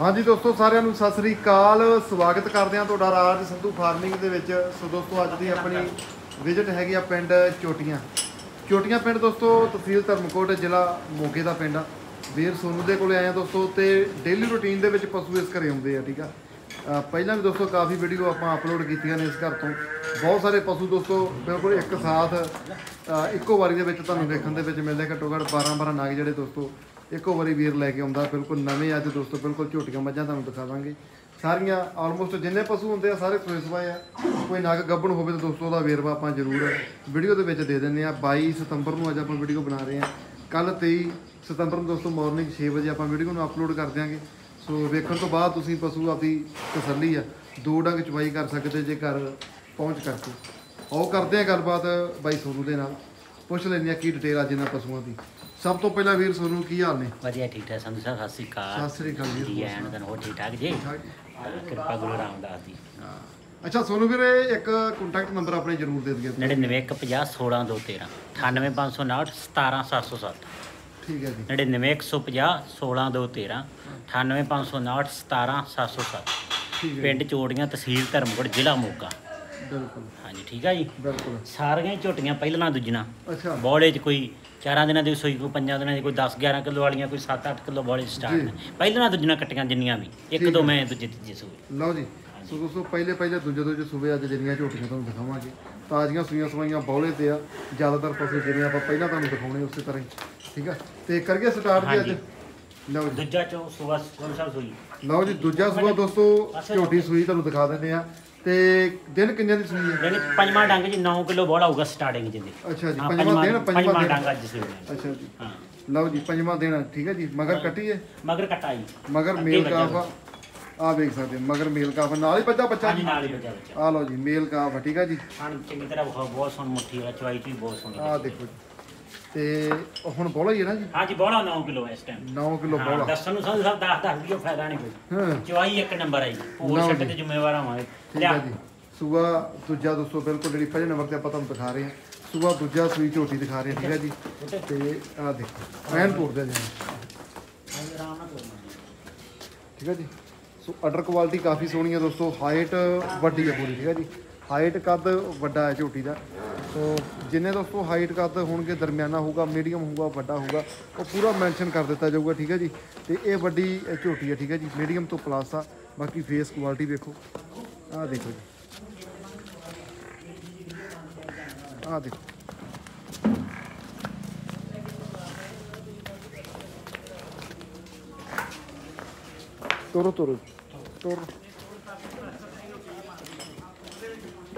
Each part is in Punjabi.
ਹਾਂਜੀ ਦੋਸਤੋ, ਸਾਰਿਆਂ ਨੂੰ ਸਤਿ ਸ੍ਰੀ ਅਕਾਲ। ਸਵਾਗਤ ਕਰਦੇ ਹਾਂ ਤੁਹਾਡਾ ਰਾਜ ਸੰਧੂ ਫਾਰਮਿੰਗ ਦੇ ਵਿੱਚ। ਸੋ ਦੋਸਤੋ, ਅੱਜ ਦੀ ਆਪਣੀ ਵਿਜ਼ਿਟ ਹੈਗੀ ਆ ਪਿੰਡ ਚੋਟੀਆਂ। ਚੋਟੀਆਂ ਪਿੰਡ ਦੋਸਤੋ, ਤਹਿਸੀਲ ਧਰਮਕੋਟ, ਜ਼ਿਲ੍ਹਾ ਮੋਗੇ ਦਾ ਪਿੰਡ ਆ। ਵੀਰ ਸੋਨੂ ਦੇ ਕੋਲੇ ਆਏ ਆ ਦੋਸਤੋ ਤੇ ਡੇਲੀ ਰੁਟੀਨ ਦੇ ਵਿੱਚ ਪਸ਼ੂ ਇਸ ਘਰੇ ਆਉਂਦੇ ਆ, ਠੀਕ ਆ? ਪਹਿਲਾਂ ਵੀ ਦੋਸਤੋ, ਕਾਫੀ ਵੀਡੀਓ ਆਪਾਂ ਅਪਲੋਡ ਕੀਤੀਆਂ ਨੇ ਇਸ ਘਰ ਤੋਂ। ਬਹੁਤ ਸਾਰੇ ਪਸ਼ੂ ਦੋਸਤੋ, ਬਿਲਕੁਲ ਇੱਕ ਸਾਥ ਇੱਕੋ ਵਾਰੀ ਦੇ ਵਿੱਚ ਤੁਹਾਨੂੰ ਵੇਖਣ ਦੇ ਵਿੱਚ ਮਿਲਦੇ ਘੱਟੋ ਘੱਟ 12 12 ਨਾਗ ਜਿਹੜੇ ਦੋਸਤੋ ਇੱਕੋ ਵਾਰੀ ਵੀਰ ਲੈ ਕੇ ਆਉਂਦਾ, ਬਿਲਕੁਲ ਨਵੇਂ ਅੱਜ ਦੋਸਤੋ, ਬਿਲਕੁਲ ਝੋਟੀਆਂ ਮੱਝਾਂ ਤੁਹਾਨੂੰ ਦਿਖਾਵਾਂਗੇ। ਸਾਰੀਆਂ ਆਲਮੋਸਟ ਜਿੰਨੇ ਪਸ਼ੂ ਹੁੰਦੇ ਆ, ਸਾਰੇ ਸੋਏ ਸਵਾਏ ਆ। ਕੋਈ ਨਗ ਗੱਬਣ ਹੋਵੇ ਤਾਂ ਦੋਸਤੋ, ਉਹਦਾ ਵੇਰਵਾ ਆਪਾਂ ਜ਼ਰੂਰ ਵੀਡੀਓ ਦੇ ਵਿੱਚ ਦੇ ਦਿੰਦੇ ਆ 22 ਸਤੰਬਰ ਨੂੰ ਅੱਜ ਆਪਾਂ ਵੀਡੀਓ ਬਣਾ ਰਹੇ ਆ ਕੱਲ 23 ਸਤੰਬਰ ਨੂੰ ਦੋਸਤੋ ਮਾਰਨਿੰਗ 6 ਵਜੇ ਆਪਾਂ ਵੀਡੀਓ ਨੂੰ ਅਪਲੋਡ ਕਰ ਦਿਆਂਗੇ। ਸੋ ਵੇਖਣ ਤੋਂ ਬਾਅਦ ਤੁਸੀਂ ਪਸ਼ੂ ਆਪਦੀ ਤਸੱਲੀ ਆ, ਦੋ ਡੰਗ ਚਵਾਈ ਕਰ ਸਕਦੇ ਜੇ ਘਰ ਪਹੁੰਚ ਕਰਕੇ। ਆਓ ਕਰਦੇ ਆ ਗੱਲਬਾਤ ਬਾਈ ਸੋਨੂ ਦੇ ਨਾਲ। ਪੁੱਛ ਲੈਂਦੇ ਆ ਕੀ ਡਿਟੇਲ ਅੱਜ ਇਹਨਾਂ ਪਸ਼ੂਆਂ ਦੀ। ਸਭ ਤੋਂ ਪਹਿਲਾਂ ਵੀਰ ਸੋਨੂ ਕੀ ਹਾਲ ਨੇ? ਵਧੀਆ ਠੀਕ ਠਾਕ। ਸੰਧੂ ਸਾਹਿਬ ਸਤਿ ਸ੍ਰੀ ਅਕਾਲ। ਸਤਿ ਸ੍ਰੀ ਅਕਾਲ ਵੀਰ ਜੀ ਦਿਨ ਹੋਰ ਠੀਕ ਠਾਕ ਜੀ? ਕਿਰਪਾ ਗੁਰੂ ਰਾਮਦਾਸ ਦੀ। ਅੱਛਾ ਸੋਨੂ ਵੀਰੇ ਇੱਕ ਕੰਟੈਕਟ ਨੰਬਰ ਆਪਣੇ ਜ਼ਰੂਰ ਦੇ ਦਈਏ 99150 16213 98559 17707 ਠੀਕ ਹੈ ਜੀ। 99150 16213 98559 17707 ਠੀਕ ਹੈ ਪਿੰਡ ਚੋੜੀਆਂ ਤਹਿਸੀਲ ਧਰਮਗੜ੍ਹ ਜ਼ਿਲ੍ਹਾ ਮੋਗਾ। ਬਿਲਕੁਲ। ਹਾਂਜੀ ਠੀਕ ਆ ਜੀ? ਬਿਲਕੁਲ। ਸਾਰੀਆਂ ਹੀ ਝੋਟੀਆਂ ਪਹਿਲਾਂ ਦੂਜੀਆਂ ਅੱਛਾ। ਬੋਲੇ 'ਚ ਕੋਈ ਚਾਰਾਂ ਦਿਨਾਂ ਦੀ ਸੂਈ ਕੋਈ ਪੰਜਾਂ ਦਿਨਾਂ ਦੀ ਕੋਈ 10 11 ਕਿਲੋ ਵਾਲੀਆਂ ਕੋਈ 7 8 ਕਿਲੋ ਬੋਲੇ ਸਟਾਰਟ ਨੇ। ਪਹਿਲਾਂ ਦੂਜੀਆਂ ਕੱਟੀਆਂ ਜਿੰਨੀਆਂ ਵੀ ਇੱਕ ਦੋ ਮੈਂ ਦੂਜੇ ਤੀਜੇ ਸੂਈ ਲਓ ਜੀ। ਸੋ ਦੋਸਤੋ ਪਹਿਲੇ ਪਹਿਲੇ ਦੂਜੇ ਦੂਜੇ ਸੂਬੇ ਅੱਜ ਜਿਹੜੀਆਂ ਝੋਟੀਆਂ ਤੁਹਾਨੂੰ ਦਿਖਾਵਾਂਗੇ। ਤਾਜ਼ੀਆਂ ਸੂਈਆਂ ਸਵਾਈਆਂ ਬੌਲੇ ਤੇ ਆ। ਜ਼ਿਆਦਾਤਰ ਪਸ਼ੂ ਜਿਵੇਂ ਆਪਾਂ ਪਹਿਲਾਂ ਤੁਹਾਨੂੰ ਦਿਖਾਉਣੇ ਉਸੇ ਤਰ੍ਹਾਂ ਹੀ। ਠੀਕ ਆ? ਤੇ ਕਰੀਏ ਸਟਾਰਟ ਜੀ ਅੱਜ। ਲਓ ਜੀ। ਦੂਜਾ ਚੋ ਸੁਬਾ ਕੋਲ ਸਾਹਿਬ ਸੂਈ? ਲਓ ਜੀ ਦੂਜਾ ਸੂਆ ਦੋਸਤੋ ਝੋਟੀ ਸੂਈ ਤੁਹਾਨੂੰ ਦਿਖਾ ਦਿੰਦੇ ਆ। ਤੇ ਦਿਨ ਕਿੰਨੇ ਦੀ ਸੂਈ ਹੈ? ਯਾਨੀ ਪੰਜਵਾਂ ਡੰਗ ਜੀ 9 ਕਿਲੋ ਬੋਲਾ ਹੋਊਗਾ ਸਟਾਰਟਿੰਗ ਜਿੰਦੇ ਅੱਛਾ ਜੀ ਪੰਜਵਾਂ ਦਿਨ ਪੰਜਵਾਂ ਡੰਗ ਅੱਜ ਸੂਈ। ਅੱਛਾ ਜੀ। ਹਾਂ। ਲਓ ਜੀ ਪੰਜਵਾਂ ਦਿਨ ਠੀਕ ਹੈ ਜੀ। ਮਗਰ ਕੱਟੀ ਹੈ? ਮਗਰ ਕਟਾਈ ਮਗਰ ਮੇਲ ਕਾਫ। ਆ ਵੇਖ ਸਕਦੇ ਮਗਰ ਮੇਲ ਕਾਫ। ਨਾਲ ਹੀ ਬੱਚਾ ਬੱਚਾ? ਹਾਂਜੀ ਨਾਲ ਹੀ ਬਚਾ ਬਚਾ। ਆ ਲਓ ਜੀ ਮੇਲ ਕਾਫ ਠੀਕ ਹੈ ਜੀ। ਹਾਂ ਚੰਗੀ ਤਰ੍ਹਾਂ ਬਹੁਤ ਸੋਹਣੀ ਮੁੱਠੀ ਵਾਲਾ ਚਵਾਈ ਵੀ ਬਹੁਤ ਸੋਹਣੀ ਆ ਦੇਖੋ ਜੀ। ਤੇ ਹੁਣ ਬੋਲਾ ਹੀ ਹੈ ਨਾ ਜੀ? ਹਾਂਜੀ ਬੋਲਾ 9 ਕਿਲੋ ਇਸ ਟਾਈਮ 9 ਕਿਲੋ ਬੋਲਾ। ਦੱਸਣ ਨੂੰ ਸਾਨੂੰ ਸਭ 10 10 ਵੀ ਫਾਇਦਾ ਨਹੀਂ ਕੋਈ। ਚਵਾਈ ਇੱਕ ਨੰਬਰ ਆਈ। ਹੋਰ ਛੱਡ। ਤੇ ਜ਼ਿੰਮੇਵਾਰ ਆਵਾਂਗੇ। ਠੀਕ ਹੈ ਜੀ। ਸੂਆ ਦੂਜਾ ਦੋਸਤੋ ਬਿਲਕੁਲ ਜਿਹੜੀ ਪਹਿਲੇ ਨੰਬਰ ਤੇ ਆਪਾਂ ਤੁਹਾਨੂੰ ਦਿਖਾ ਰਹੇ ਹਾਂ। ਸੂਆ ਦੂਜਾ ਸੂਈ ਝੋਟੀ ਦਿਖਾ ਰਹੇ ਹਾਂ ਠੀਕ ਹੈ ਜੀ। ਤੇ ਆ ਦੇਖੋ ਐਨ ਤੋੜਦੇ ਜੀ। ਠੀਕ ਹੈ ਜੀ। ਸੋ ਅਡਰ ਕੁਆਲਿਟੀ ਕਾਫੀ ਸੋਹਣੀ ਹੈ ਦੋਸਤੋ। ਹਾਈਟ ਵੱਡੀ ਹੈ ਪੂਰੀ ਠੀਕ ਹੈ ਜੀ। ਹਾਈਟ ਕੱਦ ਵੱਡਾ ਹੈ ਝੋਟੀ ਦਾ। ਸੋ ਜਿੰਨੇ ਦੋਸਤੋ ਹਾਈਟ ਕੱਦ ਹੋਣਗੇ, ਦਰਮਿਆਨਾ ਹੋਊਗਾ, ਮੀਡੀਅਮ ਹੋਊਗਾ, ਵੱਡਾ ਹੋਊਗਾ, ਉਹ ਪੂਰਾ ਮੈਂਸ਼ਨ ਕਰ ਦਿੱਤਾ ਜਾਊਗਾ, ਠੀਕ ਹੈ ਜੀ। ਤੇ ਇਹ ਵੱਡੀ ਝੋਟੀ ਹੈ, ਠੀਕ ਹੈ ਜੀ, ਮੀਡੀਅਮ ਤੋਂ ਪਲੱਸ ਆ। ਬਾਕੀ ਫੇਸ ਕੁਆਲਿਟੀ ਵੇਖੋ। ਆਹ ਦੇਖੋ ਜੀ। ਆਹ ਦੇਖੋ। ਤੋਰੋ ਤੋਰੋ ਤੋਰੋ।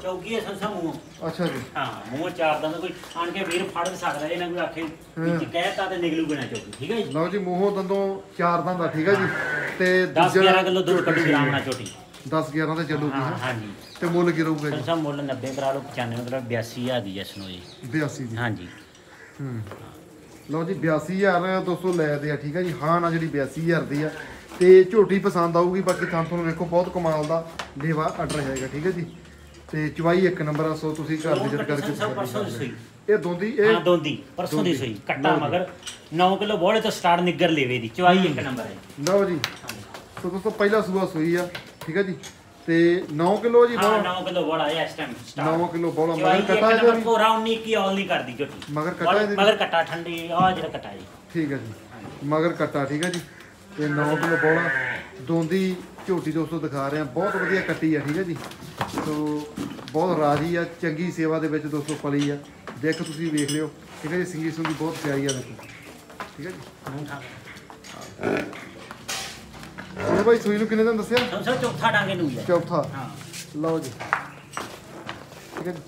ਚੌਕੀ ਹੈ ਸੰਸਾ ਮੂੰਹ ਅੱਛਾ ਜੀ। ਹਾਂ ਮੂੰਹ ਚਾਰ ਦੰਦ ਕੋਈ ਆਣ ਕੇ ਵੀਰ ਫੜ ਸਕਦਾ ਇਹਨਾਂ ਕੋਈ ਆਖੇ ਵਿੱਚ ਕਹਿਤਾ ਤੇ ਨਿਕਲੂਗਾ ਨਾ ਚੌਕੀ ਠੀਕ ਹੈ ਜੀ? ਲਓ ਜੀ ਮੂੰਹੋਂ ਦੰਦੋਂ ਚਾਰ ਦੰਦ ਆ ਠੀਕ ਹੈ ਜੀ। ਤੇ 10 11 ਕਿਲੋ ਦੁੱਧ ਕੱਢੂ ਗ੍ਰਾਮ ਨਾਲ ਝੋਟੀ 10 11 ਤੇ ਚੱਲੂਗੀ ਹਾਂ ਹਾਂ ਹਾਂਜੀ। ਤੇ ਮੁੱਲ ਕੀ ਰਹੂਗਾ ਜੀ। ਸੰਸਾ ਮੁੱਲ 90 ਕਰਾ ਲਓ 95 ਕਰਾ 82000 ਦੀ ਜਸ ਨੂੰ ਜੀ 82 ਦੀ। ਹਾਂਜੀ। ਹੂੰ। ਲਓ ਜੀ 82000 ਦੋਸਤੋ ਲੈ ਦੇ ਆ ਠੀਕ ਹੈ ਜੀ। ਹਾਂ ਨਾ ਜਿਹੜੀ 82000 ਦੀ ਆ। ਤੇ ਝੋਟੀ ਪਸੰਦ ਆਊਗੀ ਬਾਕੀ ਥਾਂ ਤੁਹਾਨੂੰ ਵੇਖੋ ਬਹੁਤ ਕਮਾਲ ਦਾ ਲੇਵਾ ਆਰਡਰ ਹੈਗਾ ਠੀਕ ਹੈ ਜੀ। ਤੇ ਚਵਾਈ ਇੱਕ ਨੰਬਰ ਆ ਸੋ ਤੁਸੀਂ ਘਰ ਵਿਜ਼ਿਟ ਕਰਕੇ ਸੰਸਾ ਪਰਸੋਂ ਦੀ ਸੂਈ ਇਹ ਦੋਂਦੀ ਇਹ ਹਾਂ ਦੋਂਦੀ ਪਰਸੋਂ ਦੀ ਸੂਈ ਕੱਟਾ ਮਗਰ 9 ਕਿਲੋ ਬੋਲੇ ਤੋਂ ਸਟਾਰਟ ਨਿੱਗਰ ਲੇਵੇ ਦੀ ਚਵਾਈ ਇੱਕ ਨੰਬਰ ਹੈ। ਲਓ ਜੀ। ਸੋ ਦੋਸਤੋ ਪਹਿਲਾ ਸੂਆ ਸੂਈ ਆ ਠੀਕ ਹੈ ਜੀ? ਤੇ 9 ਕਿਲੋ ਜੀ ਬਹੁਤ 9 ਕਿਲੋ ਬੋਲਾ ਹੈ ਇਸ ਟਾਈਮ ਸਟਾਰਟ 9 ਕਿਲੋ ਚਵਾਈ ਮਗਰ ਕਟਾ ਜੀ ਪੂਰਾ 19 ਕੀ ਔਲ ਨਹੀਂ ਕਰਦੀ ਝੋਟੀ। ਮਗਰ ਕੱਟਾ ਇਹਦੇ ਮਗਰ ਕੱਟਾ ਠੰਡੀ ਆ ਜਿਹੜਾ ਕੱਟਾ ਜੀ। ਠੀਕ ਹੈ ਜੀ। ਮਗਰ ਕੱਟਾ ਠੀਕ ਹੈ ਜੀ। ਤੇ 9 ਕਿਲੋ ਬੋਲਾ। ਦੋਂਦੀ ਝੋਟੀ ਦੋਸਤੋ ਦਿਖਾ ਰਹੇ ਆ ਬਹੁਤ ਵਧੀਆ ਕੱਟੀ ਆ ਠੀਕ ਹੈ ਜੀ। ਸੋ ਬਹੁਤ ਰਾਜੀ ਆ ਚੰਗੀ ਸੇਵਾ ਦੇ ਵਿੱਚ ਦੋਸਤੋ ਪਲੀ ਆ। ਦੇਖ ਤੁਸੀਂ ਵੇਖ ਲਿਓ। ਠੀਕ ਹੈ ਜੀ ਸਿੰਗੀ ਸੁੰਗੀ ਬਹੁਤ ਪਿਆਰੀ ਆ ਦੇਖੋ। ਠੀਕ ਹੈ ਜੀ। ਸੋ ਭਾਈ ਸੂਈ ਨੂੰ ਕਿੰਨੇ ਦਿਨ ਦੱਸਿਆ? ਸੰਸਾ ਚੌਥਾ ਡਾਂਗੇ ਨੂੰ ਹੈ ਚੌਥਾ। ਹਾਂ। ਲਓ ਜੀ। ਠੀਕ ਹੈ ਜੀ।